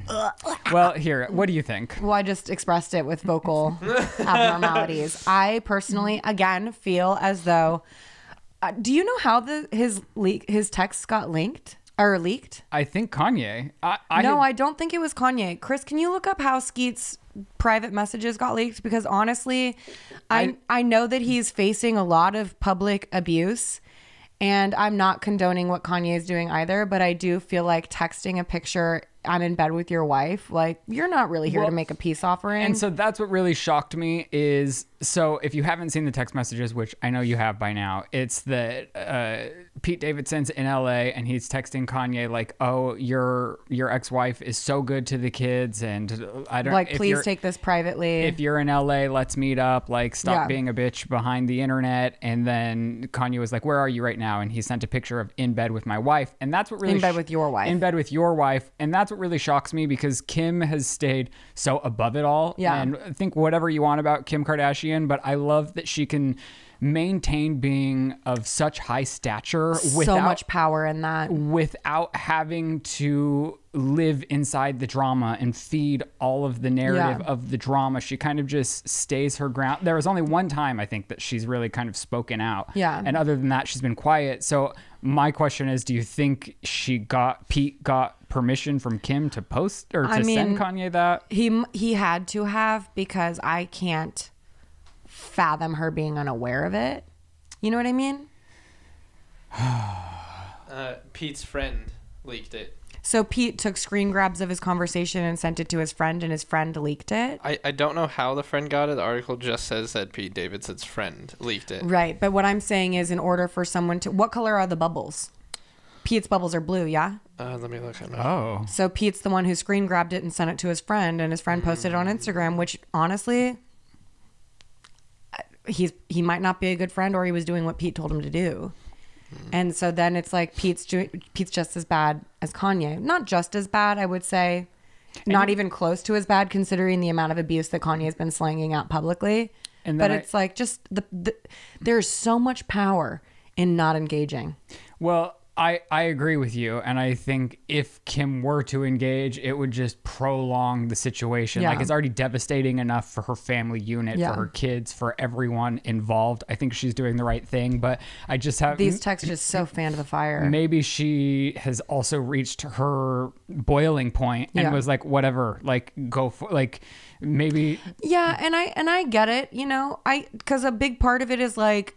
I, well, here. What do you think? Well, I just expressed it with vocal abnormalities. I personally, again, feel as though. Uh, do you know how the his leak his texts got linked? or leaked. I think Kanye. I, I no, had- I don't think it was Kanye. Chris, can you look up how Skete's private messages got leaked? Because honestly, I I know that he's facing a lot of public abuse, and I'm not condoning what Kanye is doing either. But I do feel like texting a picture, "I'm in bed with your wife," like you're not really here Well, to make a peace offering. And so that's what really shocked me is so if you haven't seen the text messages, which I know you have by now, it's that uh, Pete Davidson's in LA and he's texting Kanye like, "Oh, your your ex wife is so good to the kids, and I don't like, please take this privately. If you're in LA, let's meet up. Like, stop Yeah. being a bitch behind the internet. And then Kanye was like, "Where are you right now?" And he sent a picture of in bed with my wife, and that's what really In bed with your wife. In bed with your wife, and that's what really shocks me because Kim has stayed so above it all. Yeah. And think whatever you want about Kim Kardashian, but I love that she can maintain being of such high stature without so much power in that. without having to live inside the drama and feed all of the narrative Yeah. of the drama. She kind of just stays her ground. There was only one time I think that she's really kind of spoken out. Yeah. And other than that, she's been quiet. So my question is, do you think she got Pete got permission from Kim to post or to I send Kanye that? He he had to have because I can't fathom her being unaware of it. You know what I mean? *sighs* Uh, Pete's friend leaked it. So Pete took screen grabs of his conversation and sent it to his friend, and his friend leaked it. I, I don't know how the friend got it. The article just says that Pete Davidson's friend leaked it. Right, but what I'm saying is, in order for someone to, what color are the bubbles? Pete's bubbles are blue, yeah. Uh, let me look at my. Oh. So Pete's the one who screen grabbed it and sent it to his friend, and his friend posted it on Instagram. Which honestly, he's he might not be a good friend, or he was doing what Pete told him to do. Hmm. And so then it's like Pete's doing Pete's just as bad as Kanye. Not just as bad, I would say. Not even close to as bad, considering the amount of abuse that Kanye has been slanging out publicly. And but I- it's like just the, the there's so much power in not engaging. Well, I, I agree with you. And I think if Kim were to engage, it would just prolong the situation. Like it's already devastating enough for her family unit, Yeah. for her kids, for everyone involved. I think she's doing the right thing. But I just have These texts just so fan fanned the fire. maybe she has also reached her boiling point and Yeah. was like, whatever, like go for like maybe Yeah, and I and I get it, you know. I cuz a big part of it is like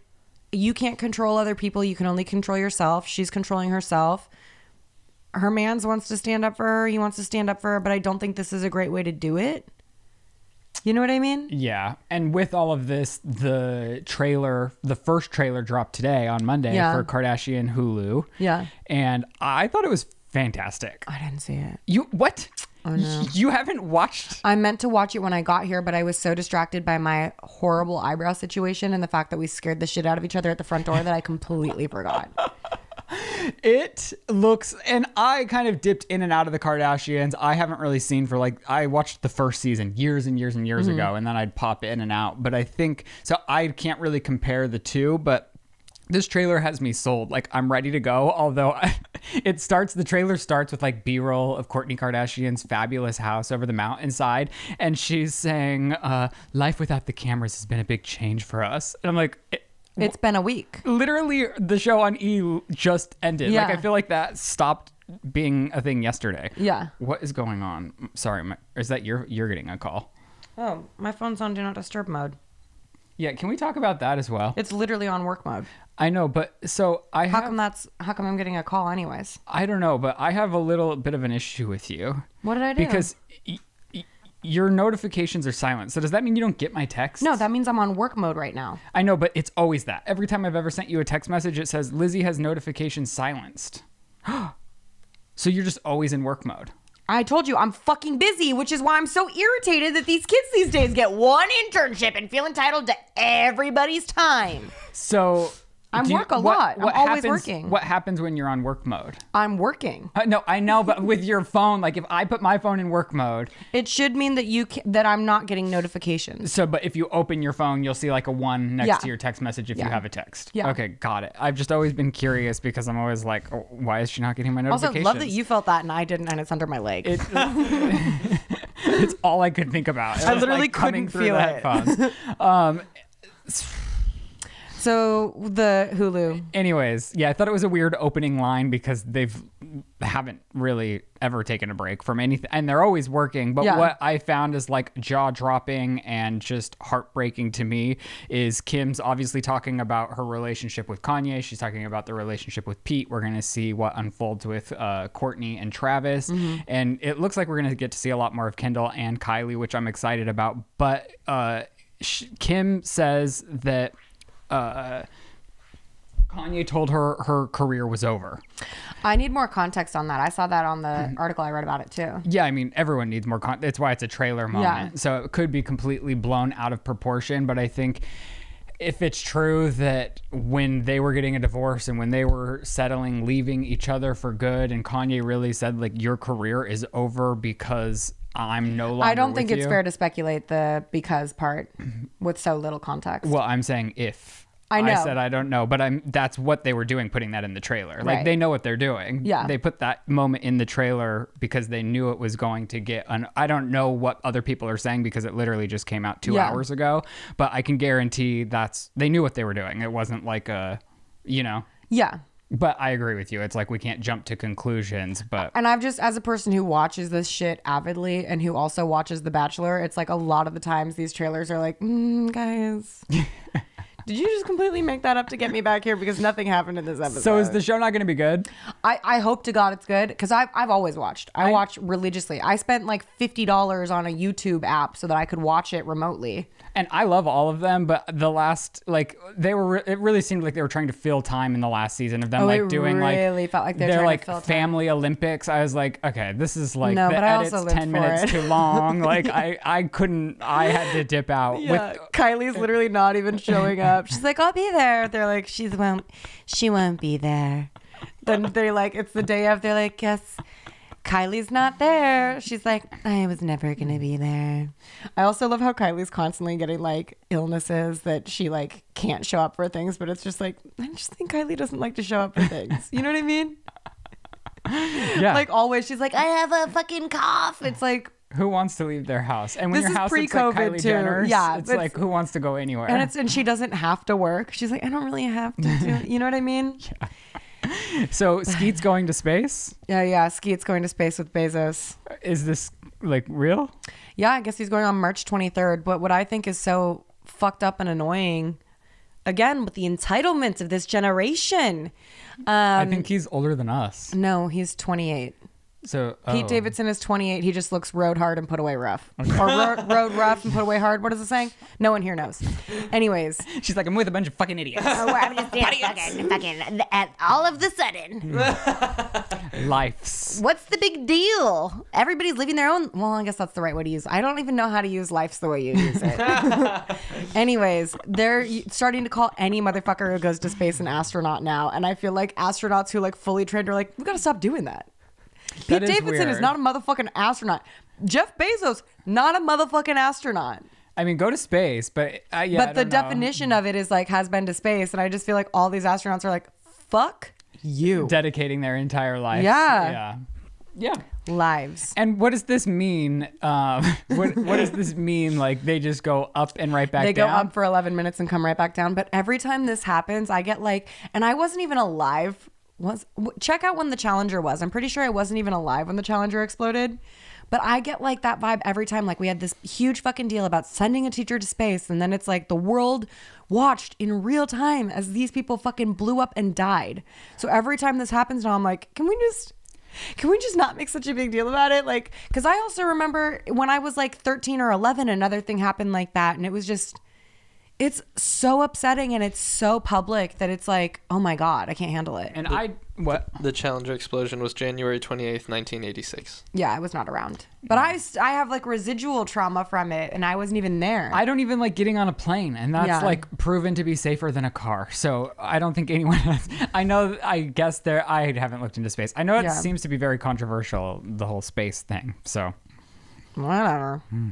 you can't control other people, you can only control yourself. She's controlling herself. Her man's wants to stand up for her, he wants to stand up for her, but I don't think this is a great way to do it. You know what I mean? Yeah. And with all of this, the trailer, the first trailer dropped today on Monday Yeah. for Kardashian Hulu. Yeah. And I thought it was fantastic. I didn't see it. You what? Oh, no. *laughs* You haven't watched I meant to watch it when I got here, but I was so distracted by my horrible eyebrow situation and the fact that we scared the shit out of each other at the front door that I completely forgot. *laughs* it looks and I kind of dipped in and out of the Kardashians. I haven't really seen for like I watched the first season years and years and years Mm-hmm. ago and then I'd pop in and out. But I think so I can't really compare the two, but this trailer has me sold. Like I'm ready to go. Although *laughs* it starts, the trailer starts with like B-roll of Kourtney Kardashian's fabulous house over the mountainside, and she's saying, uh, "Life without the cameras has been a big change for us." And I'm like, it, It's been a week. literally, the show on E just ended. Like I feel like that stopped being a thing yesterday. Yeah. What is going on? Sorry, my, is that you're you're getting a call? Oh, my phone's on do not disturb mode. Yeah, can we talk about that as well? It's literally on work mode. I know, but so I How have. come that's how come I'm getting a call anyways? I don't know, but I have a little bit of an issue with you. What did I do? Because y- y- your notifications are silent. So does that mean you don't get my text? No, that means I'm on work mode right now. I know, but it's always that. Every time I've ever sent you a text message, it says Lizze has notifications silenced. *gasps* so you're just always in work mode. I told you I'm fucking busy, which is why I'm so irritated that these kids these days get one internship and feel entitled to everybody's time. So I'm you- work a what- lot. I'm what always happens- working. What happens when you're on work mode? I'm working. Uh, no, I know, but with your phone, like if I put my phone in work mode, It should mean that you that I'm not getting notifications. so but if you open your phone, you'll see like a one next Yeah. to your text message if you have a text. Yeah. Okay, got it. I've just always been curious because I'm always like, oh, why is she not getting my notifications? Also, love that you felt that and I didn't, and it's under my leg. It, *laughs* it's all I could think about. It I literally like, couldn't feel it. um, so the Hulu. anyways, yeah, I thought it was a weird opening line because they've haven't really ever taken a break from anything and they're always working but Yeah. what i found is like jaw dropping and just heartbreaking to me is kim's obviously talking about her relationship with kanye she's talking about the relationship with pete we're going to see what unfolds with uh, kourtney and travis and it looks like we're going to get to see a lot more of kendall and kylie which i'm excited about but uh, kim says that uh, Kanye told her her career was over. I need more context on that. I saw that on the Mm-hmm. article I read about it too. Yeah, I mean, everyone needs more content. That's why it's a trailer moment. So it could be completely blown out of proportion. But I think if it's true that when they were getting a divorce and when they were settling, leaving each other for good, and Kanye really said, like, your career is over because I'm no longer. I don't think it's you. fair to speculate the because part with so little context. Well, I'm saying if. I know. said I don't know, but I'm. That's what they were doing, putting that in the trailer. Like Right. they know what they're doing. Yeah. They put that moment in the trailer because they knew it was going to get. An, I don't know what other people are saying because it literally just came out two Yeah. hours ago. But I can guarantee that's they knew what they were doing. It wasn't like a, you know. yeah. But I agree with you. It's like we can't jump to conclusions. But And I've just, as a person who watches this shit avidly and who also watches The Bachelor, it's like a lot of the times these trailers are like, mm, guys, *laughs* did you just completely make that up to get me back here? Because nothing happened in this episode. so is the show not going to be good? I, I hope to God it's good because I've, I've always watched. I, watch religiously. I spent like $50 on a YouTube app so that I could watch it remotely. And I love all of them, but the last like they were re- it really seemed like they were trying to fill time in the last season of them Oh, like doing like really felt like they're they're like fill time. family Olympics. I was like, okay, this is like No, the but I edit's also 10 minutes too long. *laughs* like I I couldn't I had to dip out Yeah, with Kylie's literally not even showing up. She's like, "I'll be there." They're like, "She's won't, she won't be there." Then they're like, "It's the day of." They're like, "Guess Kylie's not there." She's like, "I was never gonna be there." I also love how Kylie's constantly getting like illnesses that she like can't show up for things, but it's just like I just think Kylie doesn't like to show up for things. You know what I mean? *laughs* yeah. Like always, she's like, "I have a fucking cough." It's like. who wants to leave their house? And when This your is house like pre-COVID Kylie too. Jenner's, Yeah, it's it's- like who wants to go anywhere? And it's and she doesn't have to work. She's like, I don't really have to do. *laughs* You know what I mean? *laughs* so Skete's going to space. Yeah, yeah. Skete's going to space with Bezos. Is this like real? Yeah, I guess he's going on March 23rd. But what I think is so fucked up and annoying, again, with the entitlements of this generation. I Um, think he's older than us. no, he's 28. So Pete oh. Davidson is 28. He just looks road hard and put away rough. *laughs* Or ro- road rough and put away hard. What is it saying? No one here knows. Anyways. *laughs* She's like, I'm with a bunch of fucking idiots. Oh, I'm just *laughs* yeah, fucking, fucking, at all of the sudden, hmm. Life's. What's the big deal? Everybody's living their own. Well, I guess that's the right way to use. I don't even know how to use life's the way you use it. Anyways, they're starting to call any motherfucker who goes to space an astronaut now, and I feel like astronauts who like fully trained are like, we gotta stop doing that. Pete is Davidson is not a motherfucking astronaut. Jeff Bezos, not a motherfucking astronaut. I mean, go to space, but uh, yeah. But the know. definition of it is like has been to space, and I just feel like all these astronauts are like, fuck you. dedicating their entire life. Yeah. Yeah. Yeah. Lives. And what does this mean? Um, *laughs* what, what does this mean? Like they just go up and right back they go up for 11 minutes and come right back down but every time this happens i get like and i wasn't even alive was check out when the challenger was i'm pretty sure i wasn't even alive when the challenger exploded but i get like that vibe every time like we had this huge fucking deal about sending a teacher to space and then it's like the world watched in real time as these people fucking blew up and died so every time this happens now i'm like can we just can we just not make such a big deal about it? Like, because I also remember when I was like 13 or 11, another thing happened like that. And it was just, it's so upsetting and it's so public that it's like, oh my God, I can't handle it. and I what? The Challenger explosion was January 28th, 1986. yeah, I was not around. But I I have like residual trauma from it and I wasn't even there. I don't even like getting on a plane, and that's Yeah. like proven to be safer than a car. So I don't think anyone. *laughs* Has, I know. I guess there. I haven't looked into space. I know it Yeah. seems to be very controversial, the whole space thing. So Whatever. Hmm.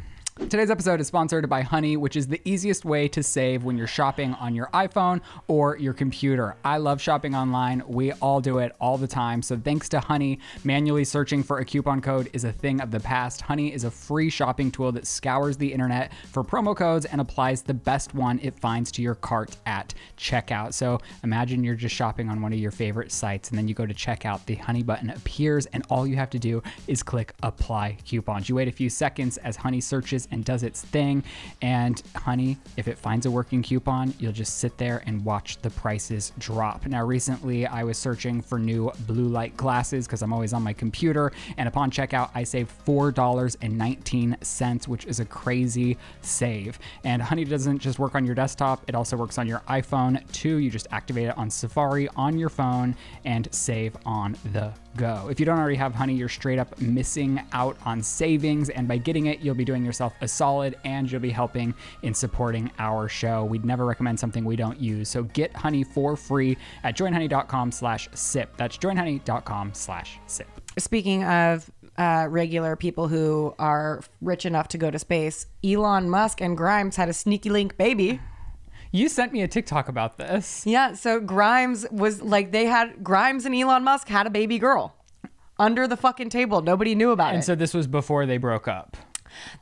Today's episode is sponsored by Honey, which is the easiest way to save when you're shopping on your iPhone or your computer. I love shopping online. We all do it all the time. So thanks to Honey, manually searching for a coupon code is a thing of the past. Honey is a free shopping tool that scours the internet for promo codes and applies the best one it finds to your cart at checkout. So imagine you're just shopping on one of your favorite sites and then you go to checkout, the Honey button appears and all you have to do is click apply coupons. You wait a few seconds as Honey searches and does its thing. And Honey, if it finds a working coupon, you'll just sit there and watch the prices drop. Now, recently I was searching for new blue light glasses because I'm always on my computer. And upon checkout, I saved $4.19, which is a crazy save. And Honey doesn't just work on your desktop, it also works on your iPhone too. You just activate it on Safari on your phone and save on the go. If you don't already have Honey, you're straight up missing out on savings. And by getting it, you'll be doing yourself a solid and you'll be helping in supporting our show. We'd never recommend something we don't use. So get Honey for free at joinhoney.com slash sip. That's joinhoney.com slash sip. Speaking of uh, regular people who are rich enough to go to space, Elon Musk and Grimes had a sneaky link baby. You sent me a TikTok about this. Yeah, so Grimes was like they had Grimes and Elon Musk had a baby girl under the fucking table. Nobody knew about And it. And so this was before they broke up.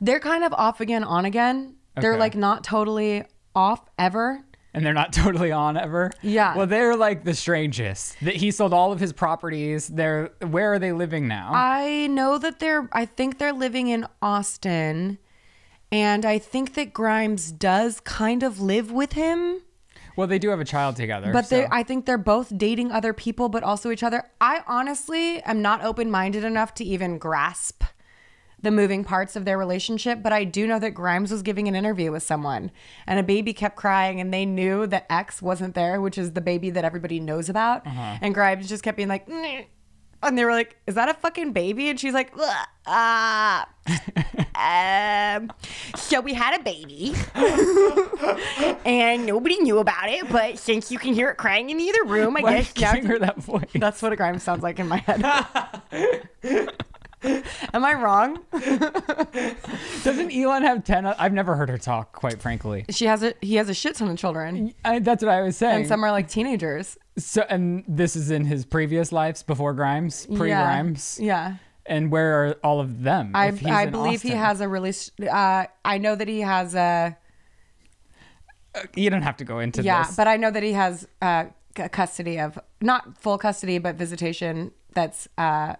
They're kind of off again, on again. They're like not totally off ever. And they're not *laughs* totally on ever. Yeah. Well, they're like the strangest. That he sold all of his properties. They're where are they living now? I know that they're I think they're living in Austin and I think that Grimes does kind of live with him. well, they do have a child together. But they so- I think they're both dating other people but also each other. I honestly am not open-minded enough to even grasp the moving parts of their relationship, but I do know that Grimes was giving an interview with someone and a baby kept crying and they knew that X wasn't there, which is the baby that everybody knows about. Uh-huh. And Grimes just kept being like, "Nyeh." And they were like, "Is that a fucking baby?" And she's like, "Ugh, "Ah, um, so we had a baby, and nobody knew about it. But since you can hear it crying in the other room, I Why you guess now giving her that voice? that's what a Grimes sounds like in my head. *laughs* *laughs* Am I wrong? *laughs* Doesn't Elon have ten? o- I've never heard her talk, quite frankly. She has a he has a shit ton of children, I, that's what I was saying. and some are like teenagers. so, and this is in his previous lives before Grimes, pre Grimes. Yeah, And where are all of them? I if he's I in believe he Austin? has a really. s- Uh, I know that he has a You don't have to go into this. yeah, this. but I know that he has uh, c- custody of not full custody, but visitation. That's uh,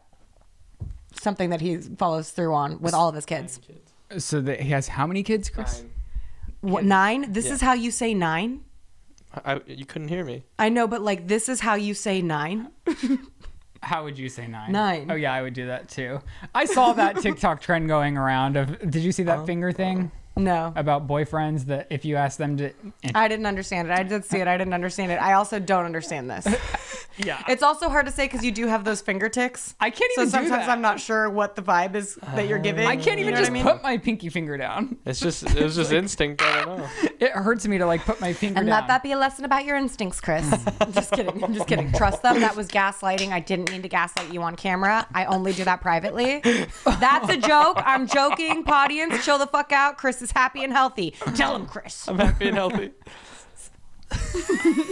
something that he follows through on with all of his kids. so that he has how many kids, Chris? What, nine? This Yeah. is how you say nine. I, you couldn't hear me. I know, but like this is how you say nine. *laughs* How would you say nine? Nine. Oh yeah, I would do that too. I saw that *laughs* TikTok trend going around of. Did you see that finger thing No. about boyfriends that if you ask them to? Eh. I didn't understand it. I did see it. I didn't understand it. I also don't understand this. *laughs* Yeah. It's also hard to say because you do have those finger ticks. I can't So even do sometimes that. I'm not sure what the vibe is that you're giving. I can't You even know just I mean? put my pinky finger down. It's just it was just *laughs* instinct. I don't know. *laughs* It hurts me to like put my finger And down. let that be a lesson about your instincts, Chris. I'm just kidding. I'm just kidding. Trust them. That was gaslighting. I didn't mean to gaslight you on camera. I only do that privately. That's a joke. I'm joking. Audience, chill the fuck out. Chris is happy and healthy. Tell him, Chris. I'm happy and healthy. *laughs*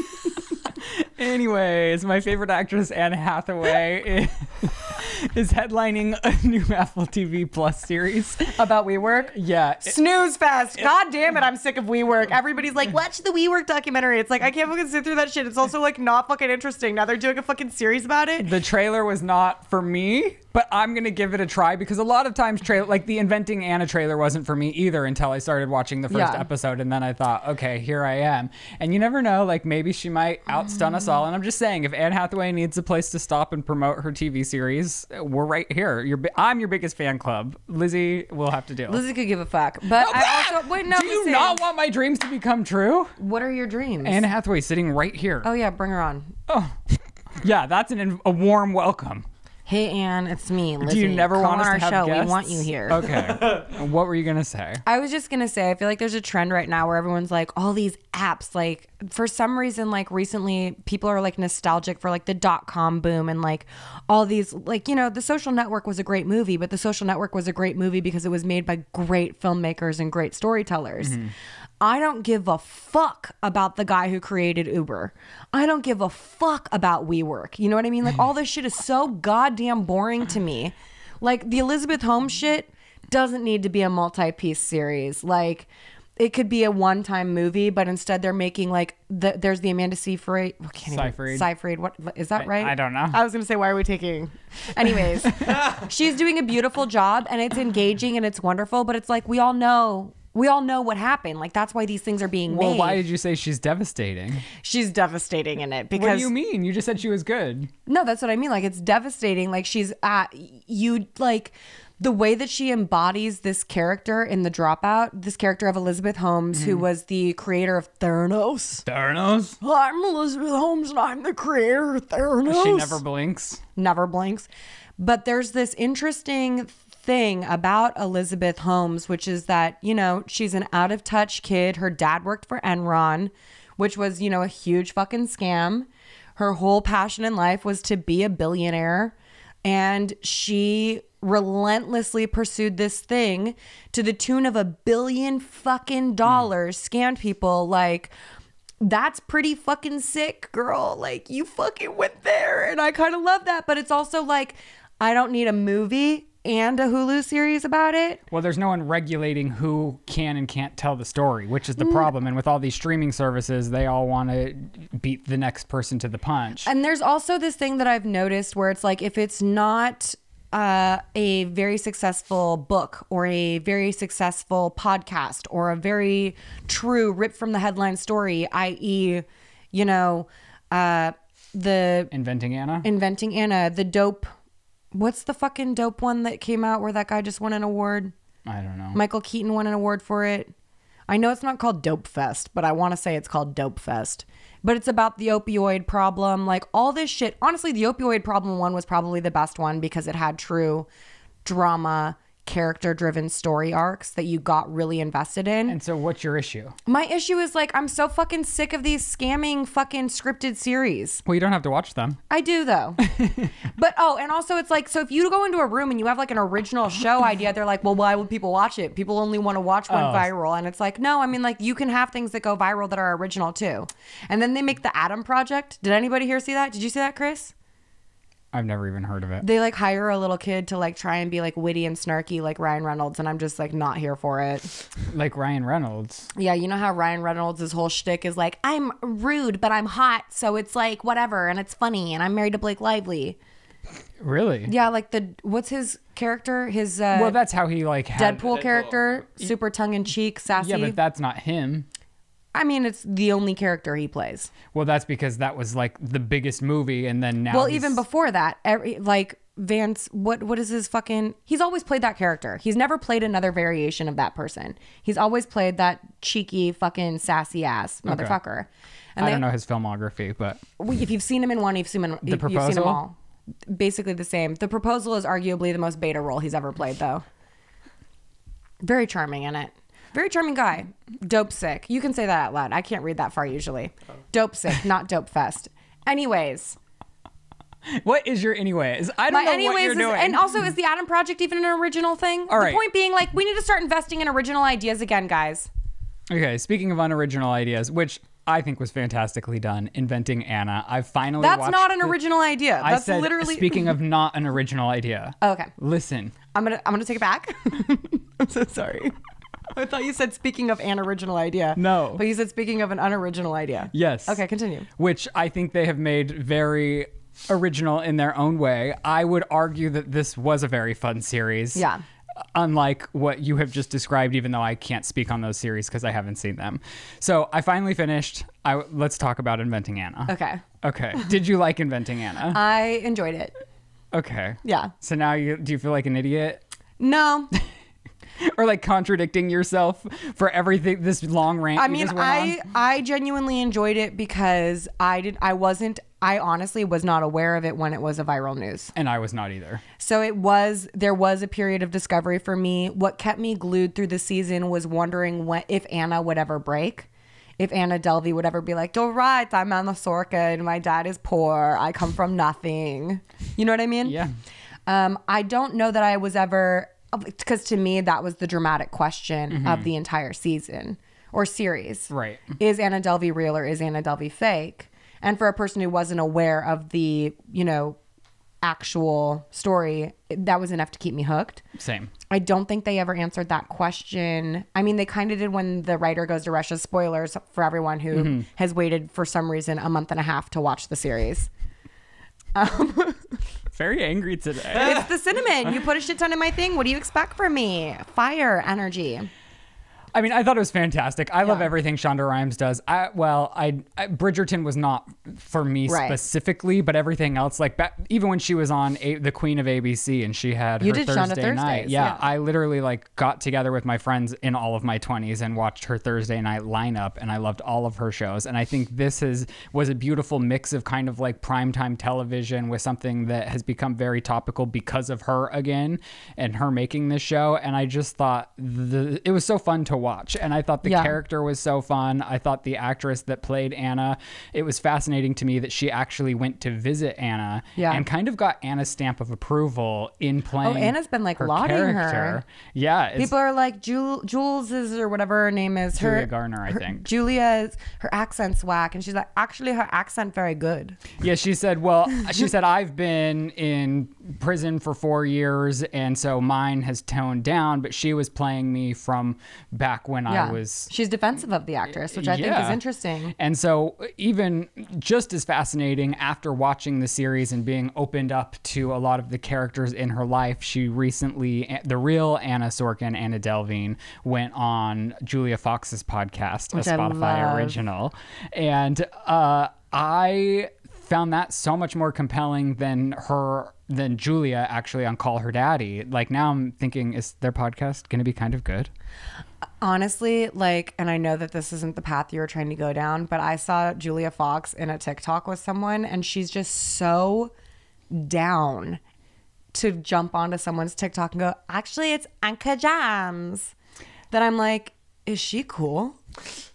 Anyways, my favorite actress Anne Hathaway is, *laughs* is headlining a new *laughs* Apple TV Plus series. About WeWork. Yeah, it- Snooze fest. God damn it, I'm sick of WeWork. Everybody's like, watch the WeWork documentary. It's like, I can't fucking sit through that shit. It's also like not fucking interesting. Now they're doing a fucking series about it. the trailer was not for me, but I'm gonna give it a try because a lot of times trailer like the Inventing Anna trailer wasn't for me either until I started watching the first Yeah. episode and then I thought, okay, here I am. And you never know, like maybe she might outstun us all. And I'm just saying, if Anne Hathaway needs a place to stop and promote her TV series, we're right here. You're, I'm your biggest fan club. Lizze will have to deal. Lizze could give a fuck. But I *laughs* also, wait, no, Do you listen. not want my dreams to become true? What are your dreams? Anne Hathaway sitting right here. oh, yeah, bring her on. Oh, *laughs* yeah, that's an, a warm welcome. Hey Anne, it's me. Lizze. Do you never Come want on us our to have show? guests? We want you here. Okay. *laughs* what were you gonna say? I was just gonna say, I feel like there's a trend right now where everyone's like, all these apps, like for some reason, like recently, people are like nostalgic for like the dot com boom and like all these, like, you know, The Social Network was a great movie, but The Social Network was a great movie because it was made by great filmmakers and great storytellers. Mm-hmm. I don't give a fuck about the guy who created Uber. I don't give a fuck about WeWork. You know what I mean? Like all this shit is so goddamn boring to me. Like the Elizabeth Holmes shit doesn't need to be a multi-piece series. Like it could be a one-time movie, but instead they're making like the, there's the Amanda Seyfried. I can't even- Seyfried. Seyfried. What is that right? I don't know. I was gonna say, why are we taking? Anyways, *laughs* she's doing a beautiful job, and it's engaging and it's wonderful. But it's like we all know. We all know what happened. Like that's why these things are being Well, made. why did you say she's devastating? She's devastating in it because What do you mean? You just said she was good. no, that's what I mean. Like it's devastating. Like she's at you like the way that she embodies this character in the dropout, this character of Elizabeth Holmes, Mm-hmm. who was the creator of Theranos. Theranos. I'm Elizabeth Holmes and I'm the creator of Theranos. She never blinks. never blinks. But there's this interesting thing about Elizabeth Holmes, which is that, you know, she's an out of touch kid. Her dad worked for Enron, which was, you know, a huge fucking scam. Her whole passion in life was to be a billionaire. And she relentlessly pursued this thing to the tune of a billion fucking dollars, scammed people like, that's pretty fucking sick, girl. Like you fucking went there. And I kind of love that. But it's also like, I don't need a movie and a Hulu series about it. Well, there's no one regulating who can and can't tell the story, which is Mm. the problem. And with all these streaming services, they all want to beat the next person to the punch. And there's also this thing that I've noticed where it's like, if it's not uh, a very successful book or a very successful podcast or a very true rip from the headline story, i.e., you know, uh, the Inventing Anna. Inventing Anna, the dope. What's the fucking dope one that came out where that guy just won an award? I don't know. Michael Keaton won an award for it. I know it's not called Dope Fest, but I want to say it's called Dope Fest. But it's about the opioid problem, like all this shit. Honestly, the opioid problem one was probably the best one because it had true drama, character driven story arcs that you got really invested in. and so, what's your issue? My issue is like, I'm so fucking sick of these scamming fucking scripted series. Well, you don't have to watch them. I do though. *laughs* but oh, and also it's like so if you go into a room and you have like an original show idea, they're like, well, why would people watch it? People only want to watch one Oh. viral, and it's like, no, I mean like you can have things that go viral that are original too. And then they make the Adam Project. Did anybody here see that? Did you see that, Chris? I've never even heard of it. They like hire a little kid to like try and be like witty and snarky like Ryan Reynolds, and I'm just like not here for it. Like Ryan Reynolds. Yeah, you know how Ryan Reynolds' whole shtick is like, I'm rude, but I'm hot, so it's like whatever, and it's funny, and I'm married to Blake Lively. Really? Yeah, like the what's his character? His uh, Well, that's how he like had. Deadpool, character, super tongue in cheek, sassy. Yeah, but that's not him. I mean, it's the only character he plays. Well, that's because that was like the biggest movie, and then now. well, he's- even before that, every like Vance, what what is his fucking? He's always played that character. He's never played another variation of that person. He's always played that cheeky, fucking sassy ass motherfucker. And I they- don't know his filmography, but if you've seen him in one, you've seen him. you've seen Proposal? them all. Basically the same. The proposal is arguably the most beta role he's ever played, though. Very charming in it. Very charming guy. Dopesick. You can say that out loud. I can't read that far usually. Dopesick, not dope fest. Anyways, what is your anyways? I don't my know what anyways, you're is, doing. and also is the Adam Project even an original thing? All the right. point being, like, we need to start investing in original ideas again, guys. okay, speaking of unoriginal ideas, which I think was fantastically done, inventing Anna. I finally. That's not an the- original idea. I That's said, literally. Speaking of not an original idea. *laughs* okay. Listen, I'm gonna I'm gonna take it back. *laughs* I'm so sorry. I thought you said speaking of an original idea. No. But you said speaking of an unoriginal idea. yes. Okay, continue. Which I think they have made very original in their own way. I would argue that this was a very fun series. Yeah. Unlike what you have just described, even though I can't speak on those series because I haven't seen them. So I finally finished. I let's talk about Inventing Anna. Okay. Okay. Did you like Inventing Anna? *laughs* I enjoyed it. Okay. Yeah. So now you do you feel like an idiot? No. *laughs* or like contradicting yourself for everything this long rant I mean, I on? I genuinely enjoyed it because I did I wasn't I honestly was not aware of it when it was a viral news. and I was not either. So it was there was a period of discovery for me. What kept me glued through the season was wondering when if Anna would ever break. If Anna Delvey would ever be like, "You're right, I'm Anna and My dad is poor. I come from nothing." You know what I mean? Yeah. Um, I don't know that I was ever because to me that was the dramatic question of mm-hmm. the entire season or series. Right. Is Anna Delvey real or is Anna Delvey fake? And for a person who wasn't aware of the, you know, actual story, that was enough to keep me hooked. Same. I don't think they ever answered that question. I mean, they kind of did when the writer goes to Russia. Spoilers for everyone who mm-hmm. has waited for some reason a month and a half to watch the series. Um, *laughs* Very angry today. It's the cinnamon. You put a shit ton in my thing. What do you expect from me? Fire energy. I mean, I thought it was fantastic. I love everything Shonda Rhimes does. I well, I, I Bridgerton was not for me Right. specifically, but everything else, like ba- even when she was on a- the Queen of ABC and she had You her did Shonda Thursday night, yeah, yeah. I literally like got together with my friends in all of my twenties and watched her Thursday night lineup, and I loved all of her shows. And I think this is was a beautiful mix of kind of like primetime television with something that has become very topical because of her again and her making this show. And I just thought the it was so fun to watch, and I thought the Yeah. character was so fun. I thought the actress that played Anna, it was fascinating to me that she actually went to visit Anna Yeah. and kind of got Anna's stamp of approval in oh, playing. Oh, Anna's been, like, lauding her. Yeah, it's People are like, Jul- Jules is, or whatever her name is. Julia her, Garner, I her- think. Julia's, her accent's whack. And she's like, actually, her accent very good. Yeah, she said, well, she said, I've been in prison for four years, and so mine has toned down, but she was playing me from back when Yeah. I was. She's defensive of the actress, which I think is interesting. And so, even just as fascinating after watching the series and being opened up to a lot of the characters in her life, she recently, the real Anna Sorokin, Anna Delvine, went on Julia Fox's podcast, Which a Spotify original. And uh, I found that so much more compelling than her than Julia actually on Call Her Daddy. Like now I'm thinking, is their podcast going to be kind of good? Honestly, like, and I know that this isn't the path you were trying to go down, but I saw Julia Fox in a TikTok with someone, and she's just so down to jump onto someone's TikTok and go, actually, it's Uncut Gems. That I'm like, is she cool?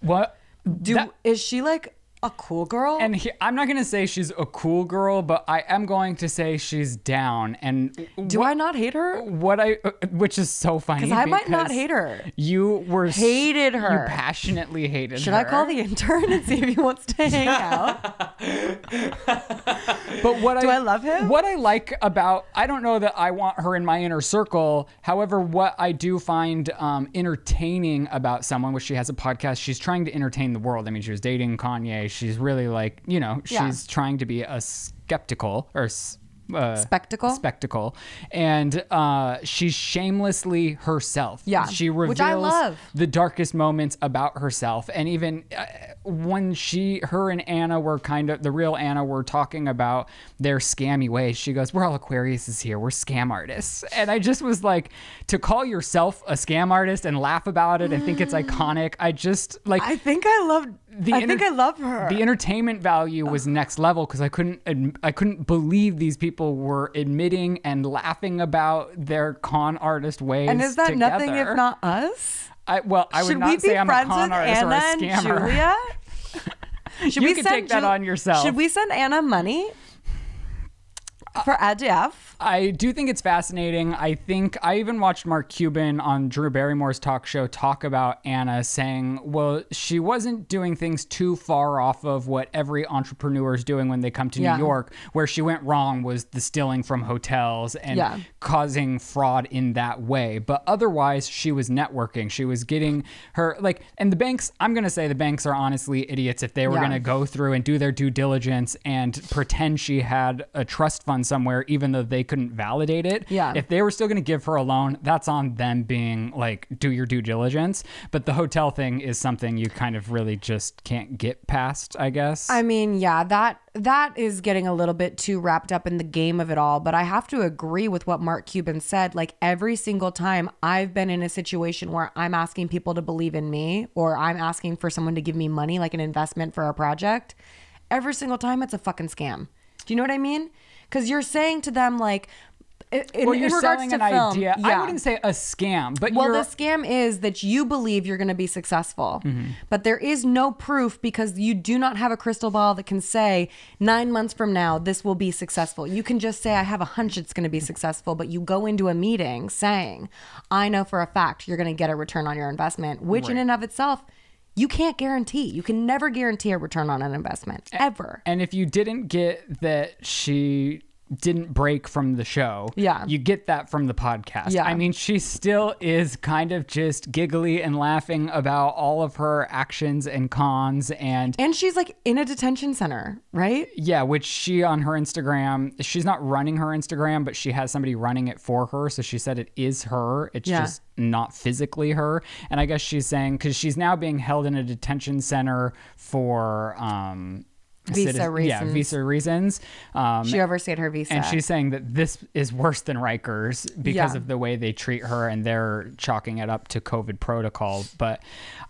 What? Do That- is she like a cool girl? And he, I'm not going to say she's a cool girl, but I am going to say she's down. And do what, I not hate her? what I, uh, which is so funny. Because I might not hate her. You were Hated her. You passionately hated her. Should her. I call the intern and see if he wants to hang out? *laughs* But what Do I, I love him? What I like about I don't know that I want her in my inner circle. However, what I do find um, entertaining about someone, which she has a podcast, she's trying to entertain the world. I mean, she was dating Kanye. She's really like you know Yeah. she's trying to be a skeptical or. Uh, Spectacle? spectacle, and uh, she's shamelessly herself. Yeah, she reveals which I love. the darkest moments about herself and even uh, when she her and anna were kind of the real anna were talking about their scammy ways she goes we're all aquariuses here we're scam artists and i just was like to call yourself a scam artist and laugh about it and think it's *gasps* iconic i just like I think I love. The I enter- think I love her. the entertainment value was next level because I couldn't I couldn't believe these people were admitting and laughing about their con artist ways. and is that nothing if not us? I, well, I would Should not we be say I'm a friends con with artist Anna or a and scammer. Julia? *laughs* Should You can take that on yourself. Should we send Anna money for ADF? I do think it's fascinating. I think I even watched Mark Cuban on Drew Barrymore's talk show talk about Anna saying, well, she wasn't doing things too far off of what every entrepreneur is doing when they come to Yeah. New York. Where she went wrong was the stealing from hotels and Yeah. Causing fraud in that way. But otherwise, she was networking. She was getting her, like, and the banks, I'm going to say the banks are honestly idiots if they were Yeah. going to go through and do their due diligence and pretend she had a trust fund somewhere, even though they couldn't validate it. Yeah. If they were still going to give her a loan, that's on them being like, do your due diligence. But the hotel thing is something you kind of really just can't get past, I guess. I mean, yeah, that that is getting a little bit too wrapped up in the game of it all. But I have to agree with what Mark Cuban said. Like every single time I've been in a situation where I'm asking people to believe in me or I'm asking for someone to give me money, like an investment for a project, every single time it's a fucking scam. Do you know what I mean? Because you're saying to them, like, in, Well, you're regards selling to an film, idea. I wouldn't say a scam, but Well, the scam is that you believe you're going to be successful, mm-hmm. but there is no proof because you do not have a crystal ball that can say nine months from now this will be successful. You can just say I have a hunch it's going to be mm-hmm. successful, but you go into a meeting saying I know for a fact you're going to get a return on your investment, which in and of itself you can't guarantee. You can never guarantee a return on an investment ever. And if you didn't get that she didn't break from the show, Yeah. you get that from the podcast. Yeah. I mean, she still is kind of just giggly and laughing about all of her actions and cons and And she's like in a detention center, right? yeah, which she on her Instagram, she's not running her Instagram, but she has somebody running it for her. So she said it is her. It's Yeah. just not physically her. And I guess she's saying because she's now being held in a detention center for um Visa Yeah, reasons. visa reasons. Um, She overstayed her visa. and she's saying that this is worse than Rikers because Yeah. of the way they treat her and they're chalking it up to COVID protocol. But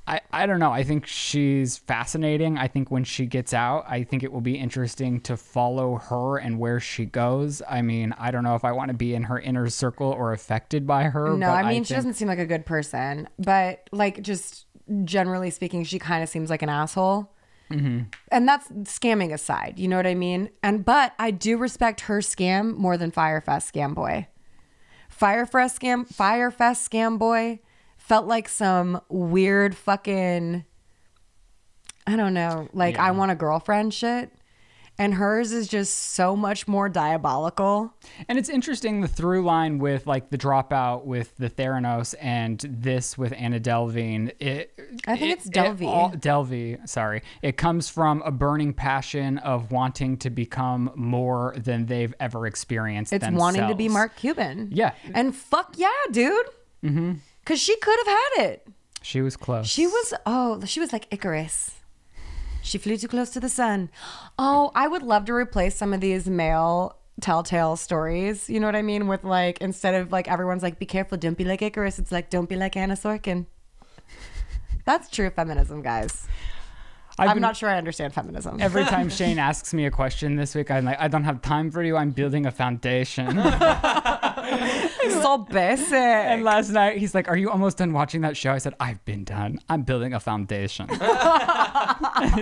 I, I don't know. I think she's fascinating. I think when she gets out, I think it will be interesting to follow her and where she goes. I mean, I don't know if I want to be in her inner circle or affected by her. No, but I mean she think- doesn't seem like a good person, but like just generally speaking, she kind of seems like an asshole. Mm-hmm. And that's scamming aside, you know what I mean? And but I do respect her scam more than Fyre Fest scam boy. Fyre Fest scam, Fyre Fest scam boy felt like some weird fucking, I don't know, like I want a girlfriend shit. And hers is just so much more diabolical. And it's interesting the through line with like the dropout with the Theranos and this with Anna Delvine. It, I think it- it's it Delvey. all- Delvey, sorry. It comes from a burning passion of wanting to become more than they've ever experienced. It's wanting to be. Mark Cuban. Yeah. And fuck yeah, dude. Mm-hmm. Cause she could have had it. She was close. She was oh, she was like Icarus. She flew too close to the sun. Oh, I would love to replace some of these male telltale stories. You know what I mean? With like instead of like everyone's like, be careful, don't be like Icarus. It's like don't be like Anna Sorokin. That's true feminism, guys. I've I'm been- not sure I understand feminism. Every *laughs* time Shane asks me a question this week, I'm like, I don't have time for you. I'm building a foundation. *laughs* so basic. and last night, he's like, Are you almost done watching that show? I said, I've been done. I'm building a foundation. *laughs* he's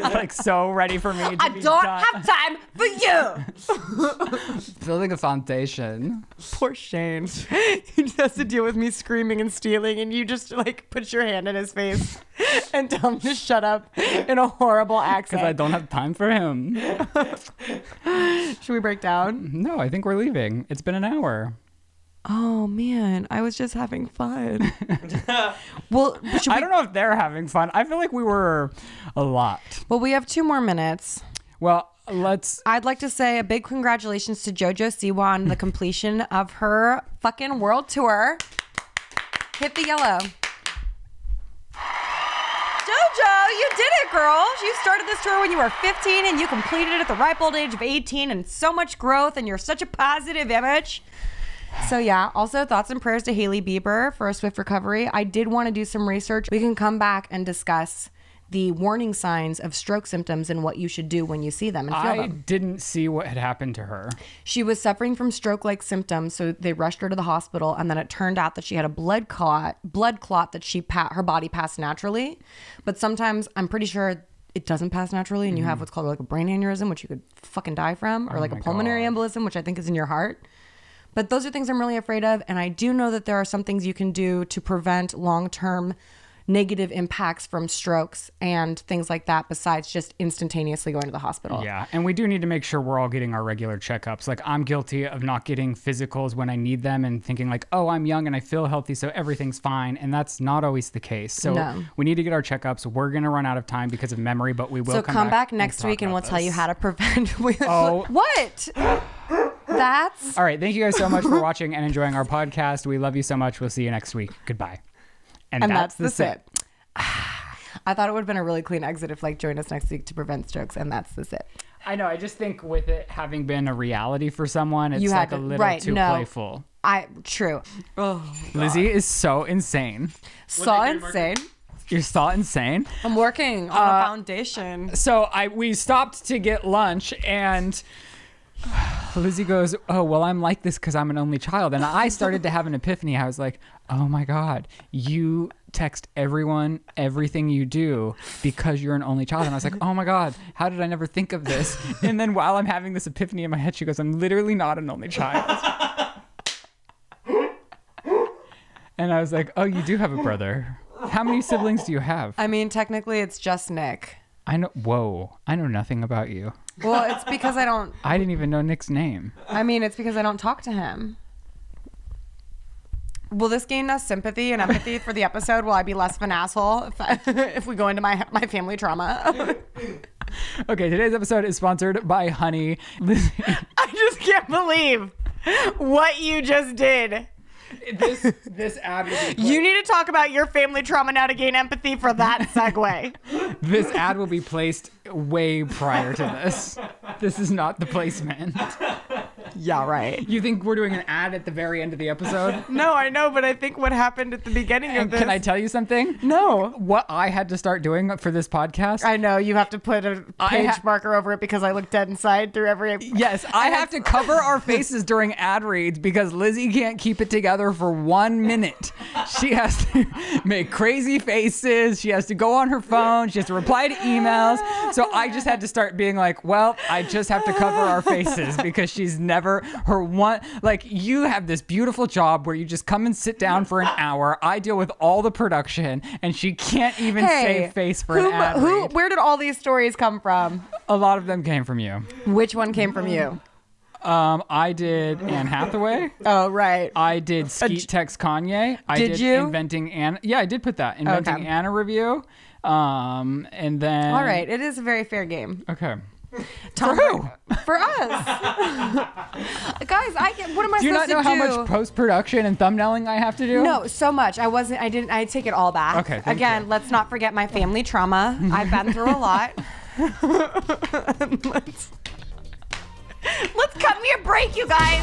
like, so ready for me to I be don't done. have time for you. *laughs* building a foundation. Poor Shane. *laughs* he has to deal with me screaming and stealing, and you just like put your hand in his face and tell him to shut up in a horrible accent. Because I don't have time for him. Should we break down? No, I think we're leaving. It's been an hour. Oh man, I was just having fun. *laughs* well, should I don't know if they're having fun. I feel like we were a lot. well, we have two more minutes. Well, let's. I'd like to say a big congratulations to JoJo Siwa on the *laughs* completion of her fucking world tour. Hit the yellow. JoJo, you did it, girl. You started this tour when you were 15 and you completed it at the ripe old age of 18 and so much growth and you're such a positive image. So yeah, also thoughts and prayers to Hailey Bieber for a swift recovery. I did want to do some research. We can come back and discuss the warning signs of stroke symptoms and what you should do when you see them and feel I them. didn't see what had happened to her. She was suffering from stroke-like symptoms, so they rushed her to the hospital, and then it turned out that she had a blood clot, blood clot that she pa- her body passed naturally, but sometimes I'm pretty sure it doesn't pass naturally, and you have mm-hmm. what's called like a brain aneurysm, which you could fucking die from, or oh like a my pulmonary God. embolism, which I think is in your heart. But those are things I'm really afraid of, and I do know that there are some things you can do to prevent long-term negative impacts from strokes and things like that besides just instantaneously going to the hospital. Yeah, and we do need to make sure we're all getting our regular checkups. Like I'm guilty of not getting physicals when I need them and thinking like, "Oh, I'm young and I feel healthy, so everything's fine." And that's not always the case. So No. we need to get our checkups. We're going to run out of time because of memory, but we will So come, come, back, and next talk week and we'll about tell you how to prevent. *laughs* Oh. what? That's All right, thank you guys so much for watching and enjoying our podcast. We love you so much. We'll see you next week. Goodbye. and that's, the sit. *sighs* I thought it would have been a really clean exit if like join us next week to prevent strokes, and that's the sit. I know. I just think with it having been a reality for someone, it's You like had a little right, too no. playful. I true. Lizze is so insane. So insane. You're so insane. I'm working on Uh, a foundation. So I we stopped to get lunch and Lizze goes, "Oh, well I'm like this cuz I'm an only child." And I started to have an epiphany. I was like, "Oh my god, you text everyone everything you do because you're an only child." And I was like, "Oh my god, how did I never think of this?" And then while I'm having this epiphany in my head, she goes, "I'm literally not an only child." And I was like, "Oh, you do have a brother. How many siblings do you have?" I mean, technically, it's just Nick. I know. Whoa, I know nothing about you. Well, it's because I don't. I didn't even know Nick's name. I mean, it's because I don't talk to him. Will this gain us sympathy and empathy for the episode? Will I be less of an asshole if, I, *laughs* if we go into my my family trauma? *laughs* Okay, today's episode is sponsored by Honey. *laughs* I just can't believe what you just did. This this ad will be You need to talk about your family trauma now to gain empathy for that segue. this ad will be placed way prior to this. This is not the placement. Yeah, right. You think we're doing an ad at the very end of the episode? *laughs* No, I know, but I think what happened at the beginning of And this. can I tell you something? No. What I had to start doing for this podcast. I know you have to put a page ha- marker over it because I look dead inside through every. Yes, I have to cover our faces during ad reads because Lizze can't keep it together for one minute. She has to *laughs* make crazy faces. She has to go on her phone. She has to reply to emails. So I just had to start being like, well, I just have to cover our faces because she's never her one. Like, you have this beautiful job where you just come and sit down for an hour. I deal with all the production, and she can't even save face for who, an ad who, read. Where did all these stories come from? A lot of them came from you. Which one came from you? Um, I did Anne Hathaway. Oh, right. I did Skete Text Kanye. I Did did you? Inventing Anna. Yeah, I did put that. Inventing Okay. Anna review. Um, and then. All right, it is a very fair game. Okay. Tom, For who? For us, *laughs* guys. I can, what am I Do you not know to how do? much post production and thumbnailing I have to do? No, so much. I wasn't. I didn't. I take it all back. Okay, Again, you. let's not forget my family trauma. *laughs* I've been through a lot. *laughs* let's let's cut me a break, you guys.